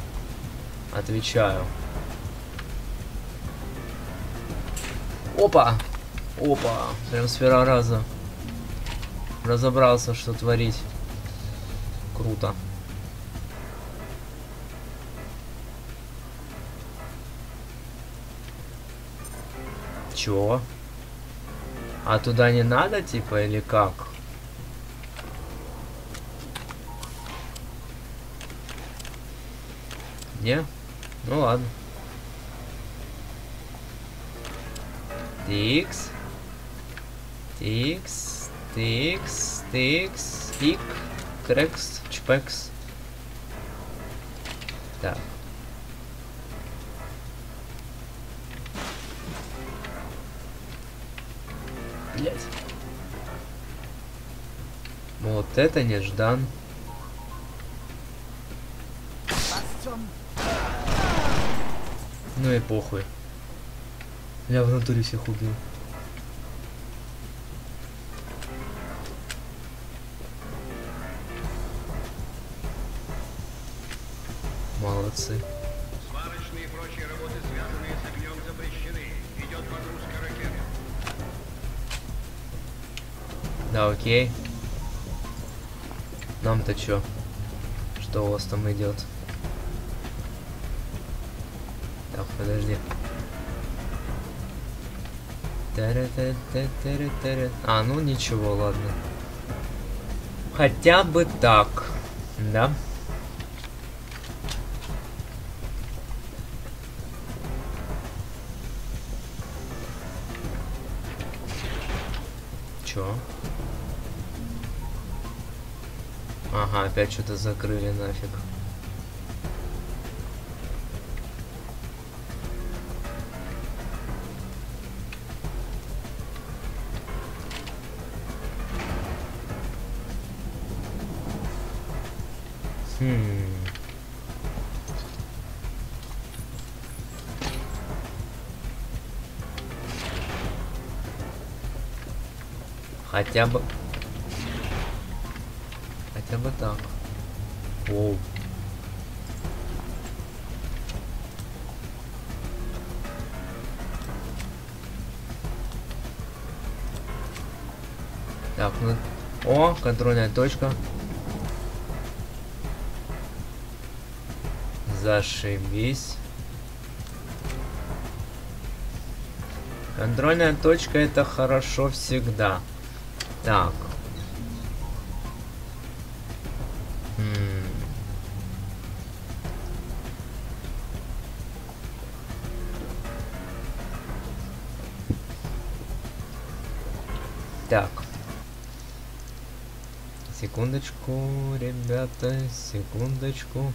Отвечаю. Опа! Опа! Прям с первого раза. Разобрался, что творить. Круто. Чё? А туда не надо, типа, или как? Не? Ну ладно. Тикс. Тикс. Тикс. Тикс. Тик. Крекс. Чпекс. Так. Блять. Вот это неждан. Ну и похуй. Я в натуре всех убил. Молодцы. Сварочные и прочие работы, связанные с огнем, запрещены. Идет погрузка ракеты. Да, окей. Нам-то чё? Что у вас там идет? Так, подожди. А, ну ничего, ладно. Хотя бы так. Да? Чё? Ага, опять что-то закрыли нафиг. Хотя бы... Хотя бы так. Оу. Так, ну... О, контрольная точка. Зашибись. Контрольная точка это хорошо всегда. Так. М. Так. Секундочку, ребята, секундочку.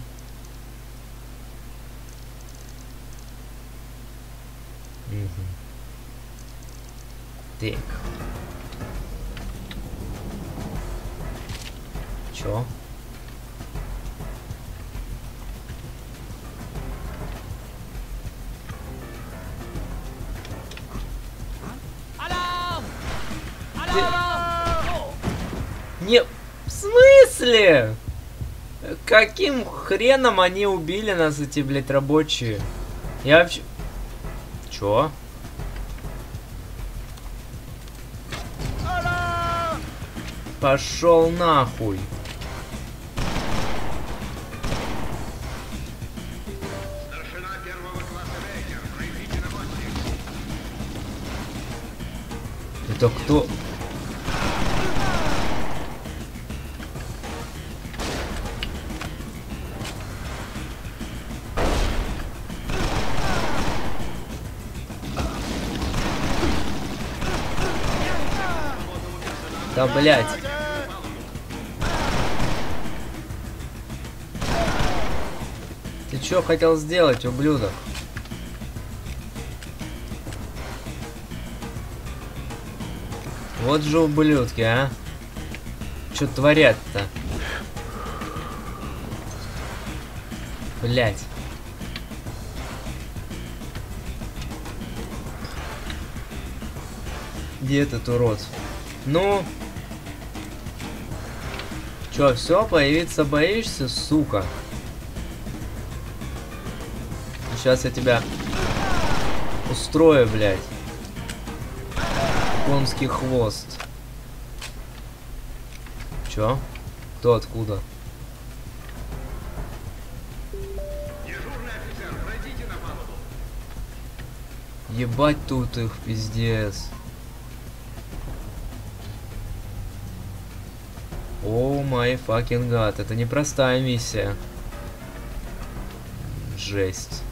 Каким хреном они убили нас, эти, блядь, рабочие? Я вообще... Чё? Пошел нахуй. Это кто? Да, блядь. Ты что хотел сделать, ублюдок? Вот же ублюдки, а. Что творят-то? Блять. Где этот урод? Ну? Чё, все, появиться боишься, сука? Сейчас я тебя устрою, блядь. Конский хвост. Чё? Кто откуда? Ебать тут их, пиздец. My fucking god, это непростая миссия. Жесть.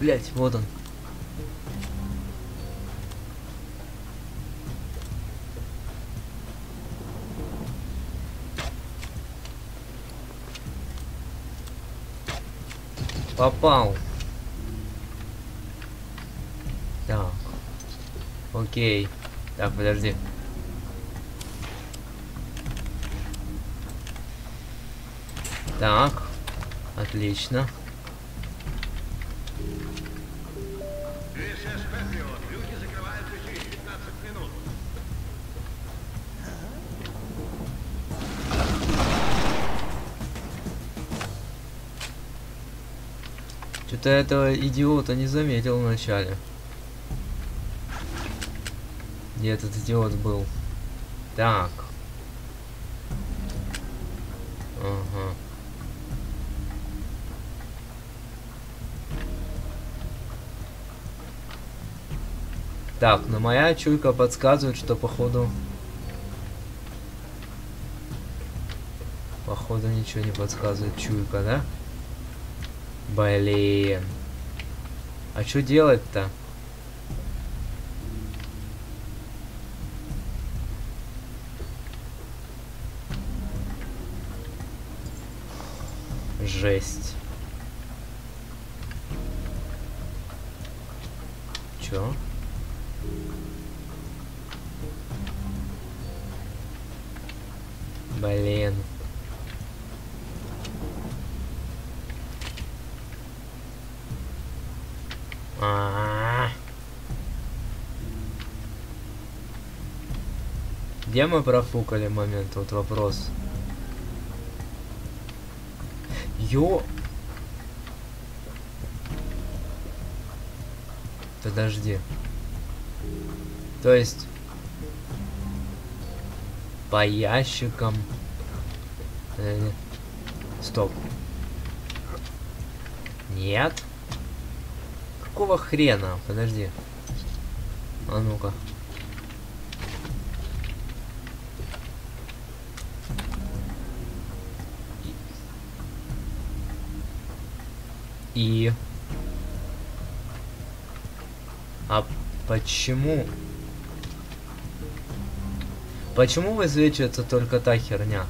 Блять, вот он. Попал. Так. Окей. Так, подожди. Так. Отлично. Что-то этого идиота не заметил вначале. Где этот идиот был? Так. Ага. Так, но моя чуйка подсказывает, что походу... Походу ничего не подсказывает чуйка, да? Блин. А что делать-то? Где мы профукали момент? Вот вопрос. Ё... Подожди. То есть... По ящикам... Э, Стоп. Нет. Какого хрена? Подожди. А ну-ка. И... А почему... Почему высвечивается только та херня?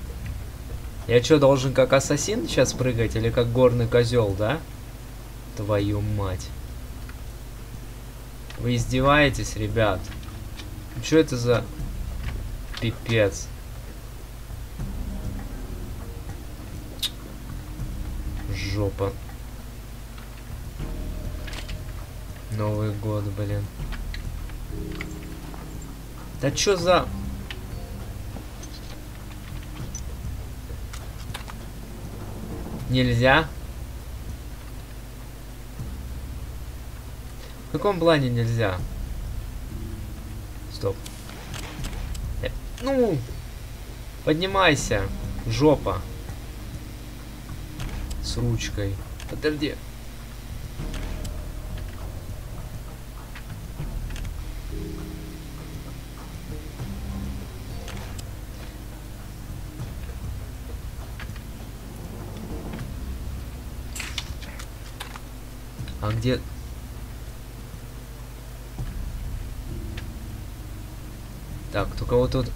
Я что, должен как ассасин сейчас прыгать или как горный козел, да? Твою мать. Вы издеваетесь, ребят? Что это за пипец? Да чё за... Нельзя? В каком плане нельзя? Стоп. Э, Ну! Поднимайся, жопа. С ручкой. Подожди. Где... Так, только вот тут...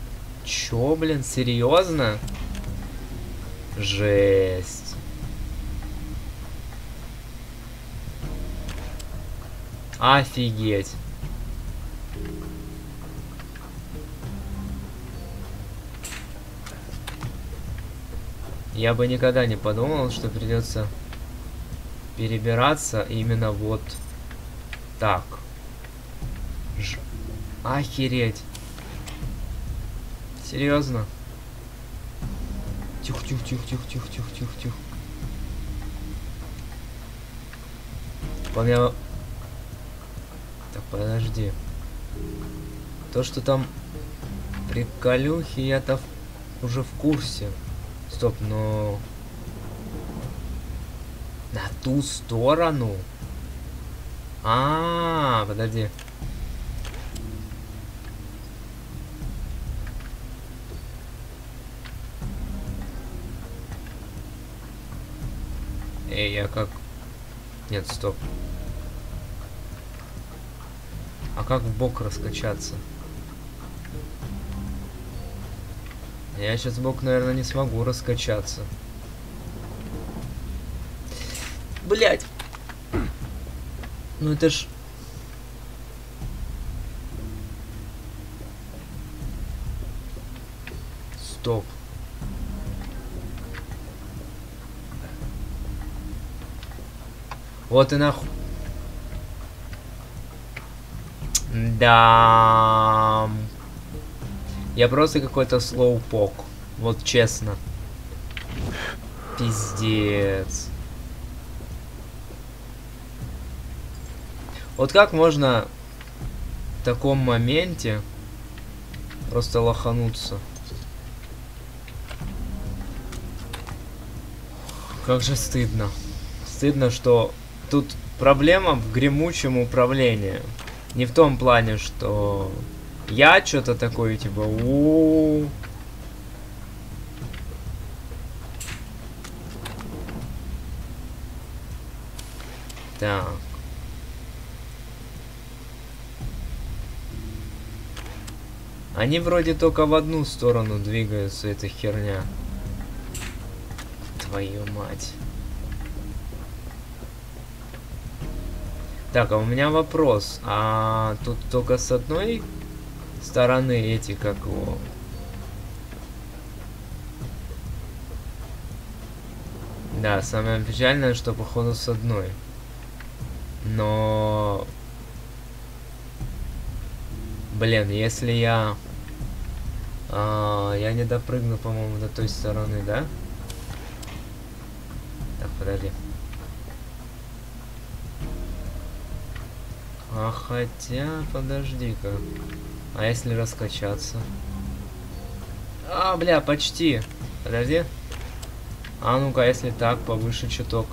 Чё, блин, серьезно? Жесть. Офигеть. Я бы никогда не подумал, что придется перебираться именно вот так. Ж... Охереть. Серьезно? Тихо, тихо, тихо, тихо, тихо, тихо, тихо, тихо. Меня... Так, подожди. То, что там приколюхи, я-то уже в курсе. Стоп, но... На ту сторону? А, -а, -а подожди. Эй, я как... Нет, стоп. А как в бок раскачаться? Я сейчас в бок, наверное, не смогу раскачаться. Блять. Ну это ж... Стоп. Вот и нахуй. Да. Я просто какой-то слоупок. Вот честно. Пиздец. Вот как можно в таком моменте просто лохануться? Как же стыдно. Стыдно, что тут проблема в гремучем управлении. Не в том плане, что я что-то такое, типа, у, -у, -у. Так. Они вроде только в одну сторону двигаются, эта херня. Твою мать. Так, а у меня вопрос. А тут только с одной стороны эти, как его... Да, самое печальное, что походу с одной. Но... Блин, если я... А, я не допрыгну, по-моему, до той стороны, да? Так, подожди. А хотя, подожди-ка. А если раскачаться? А, бля, почти. Подожди. А ну-ка, если так, повыше чуток.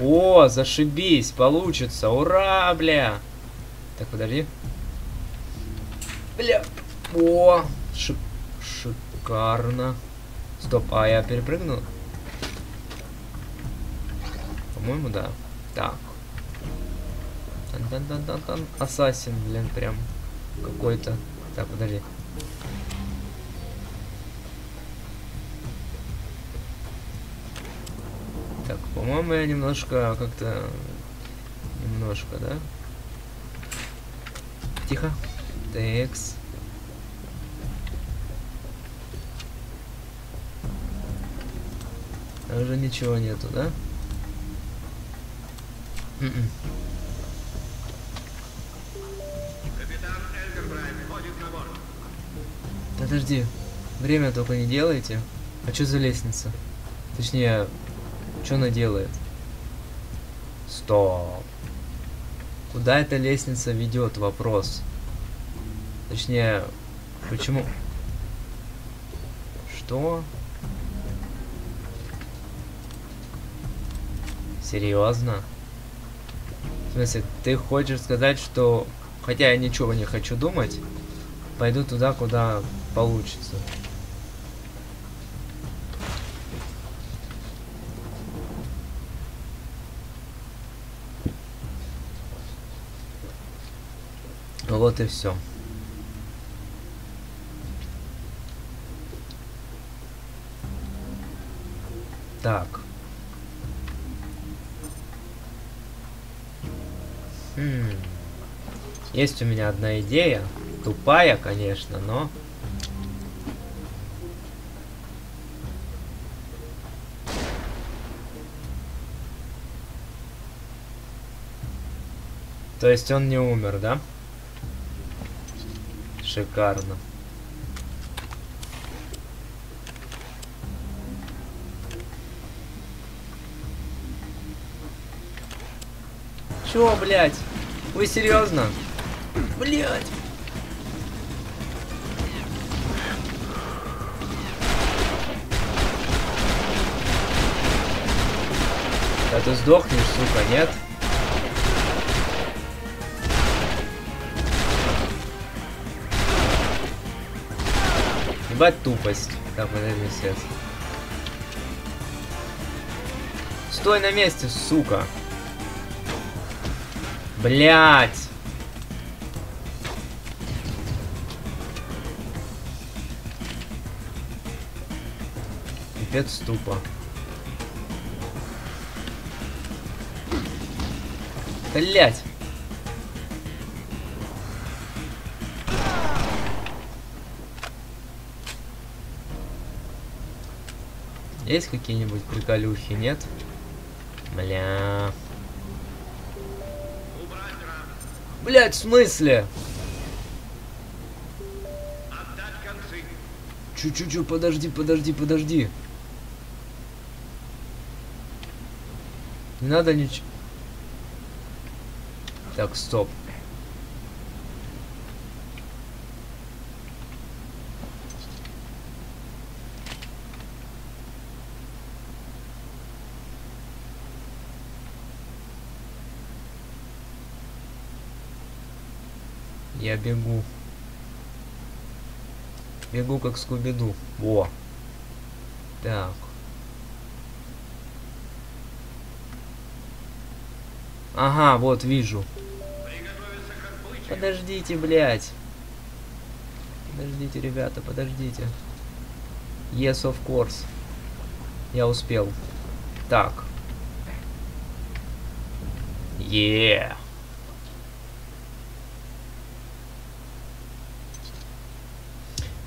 О, зашибись, получится. Ура, бля. Так, подожди. Бля. О, шик шикарно. Стоп, а я перепрыгну? По-моему, да. Так. Тан-тан-тан-тан-тан. Ассасин, блин, прям какой-то. Так, подожди. Так, по-моему, я немножко как-то... Немножко, да? Тихо. Текс. Уже ничего нету, да? На борт. Подожди. Время только не делайте. А что за лестница? Точнее, что она делает? Стоп. Куда эта лестница ведет? Вопрос. Точнее, почему? Что? Серьезно? В смысле, ты хочешь сказать, что... Хотя я ничего не хочу думать. Пойду туда, куда получится. Вот и все. Так. Хм. Есть у меня одна идея. Тупая, конечно, но... То есть он не умер, да? Шикарно. Чё, блядь? Вы серьезно? Блядь. Да ты сдохнешь, сука, нет? Ебать тупость. Так, подожди, сейчас. Стой на месте, сука. Блять. Пипец тупо. Блять. Есть какие-нибудь приколюхи, нет? Бля. Блять, в смысле? Чу-чу-чу, подожди, подожди, подожди. Не надо ничего. Так, стоп. Я бегу. Бегу как Скуби-Ду. Во. Так. Ага, вот вижу. Подождите, блядь. Подождите, ребята, подождите. Yes, of course. Я успел. Так. Yeah.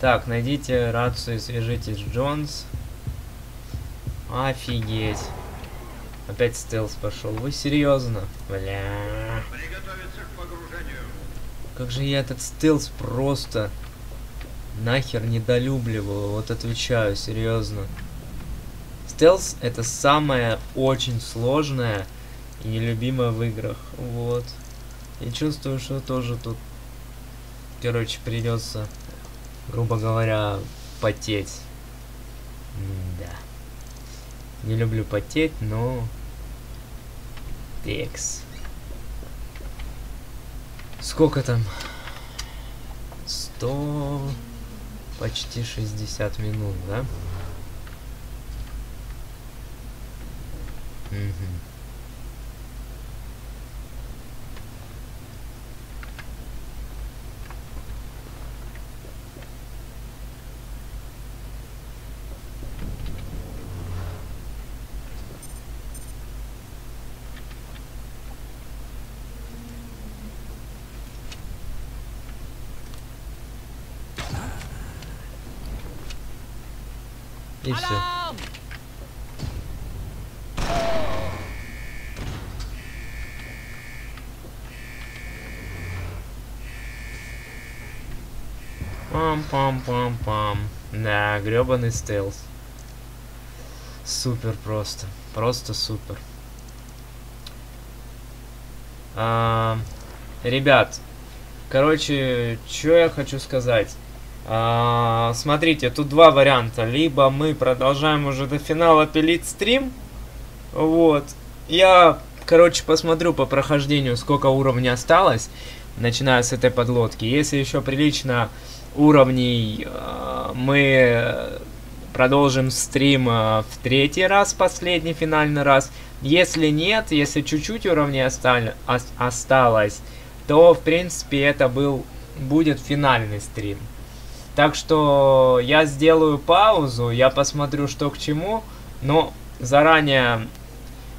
Так, найдите рацию и свяжитесь с Джонс. Офигеть. Опять стелс пошел. Вы серьезно? Бля. Как же я этот стелс просто нахер недолюбливаю. Вот отвечаю, серьезно. Стелс это самое очень сложное и нелюбимое в играх. Вот. Я чувствую, что тоже тут, короче, придется грубо говоря, потеть. да. Не люблю потеть, но... Текс. Сколько там? 100... Почти 60 минут, да? Угу. И все. Пам-пам-пам-пам. Да, гребаный стелс. Супер просто. Просто супер. А, ребят, короче, что я хочу сказать. А, смотрите, тут два варианта. Либо мы продолжаем уже до финала пилить стрим. Вот. Я, короче, посмотрю по прохождению, сколько уровней осталось. Начиная с этой подлодки. Если еще прилично уровней, а, мы продолжим стрим а, в третий раз, последний финальный раз. Если нет, если чуть-чуть уровней осталось, то, в принципе, это был будет финальный стрим. Так что я сделаю паузу, я посмотрю, что к чему. Но заранее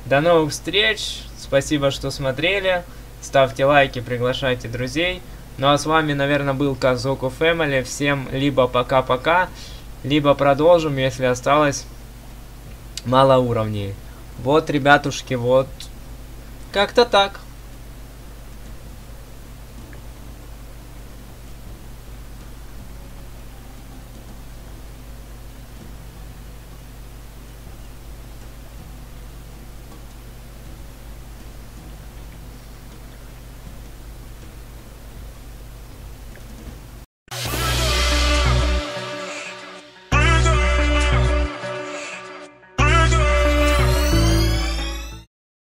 до новых встреч. Спасибо, что смотрели. Ставьте лайки, приглашайте друзей. Ну а с вами, наверное, был Казоку Фэмили. Всем либо пока-пока, либо продолжим, если осталось мало уровней. Вот, ребятушки, вот. Как-то так.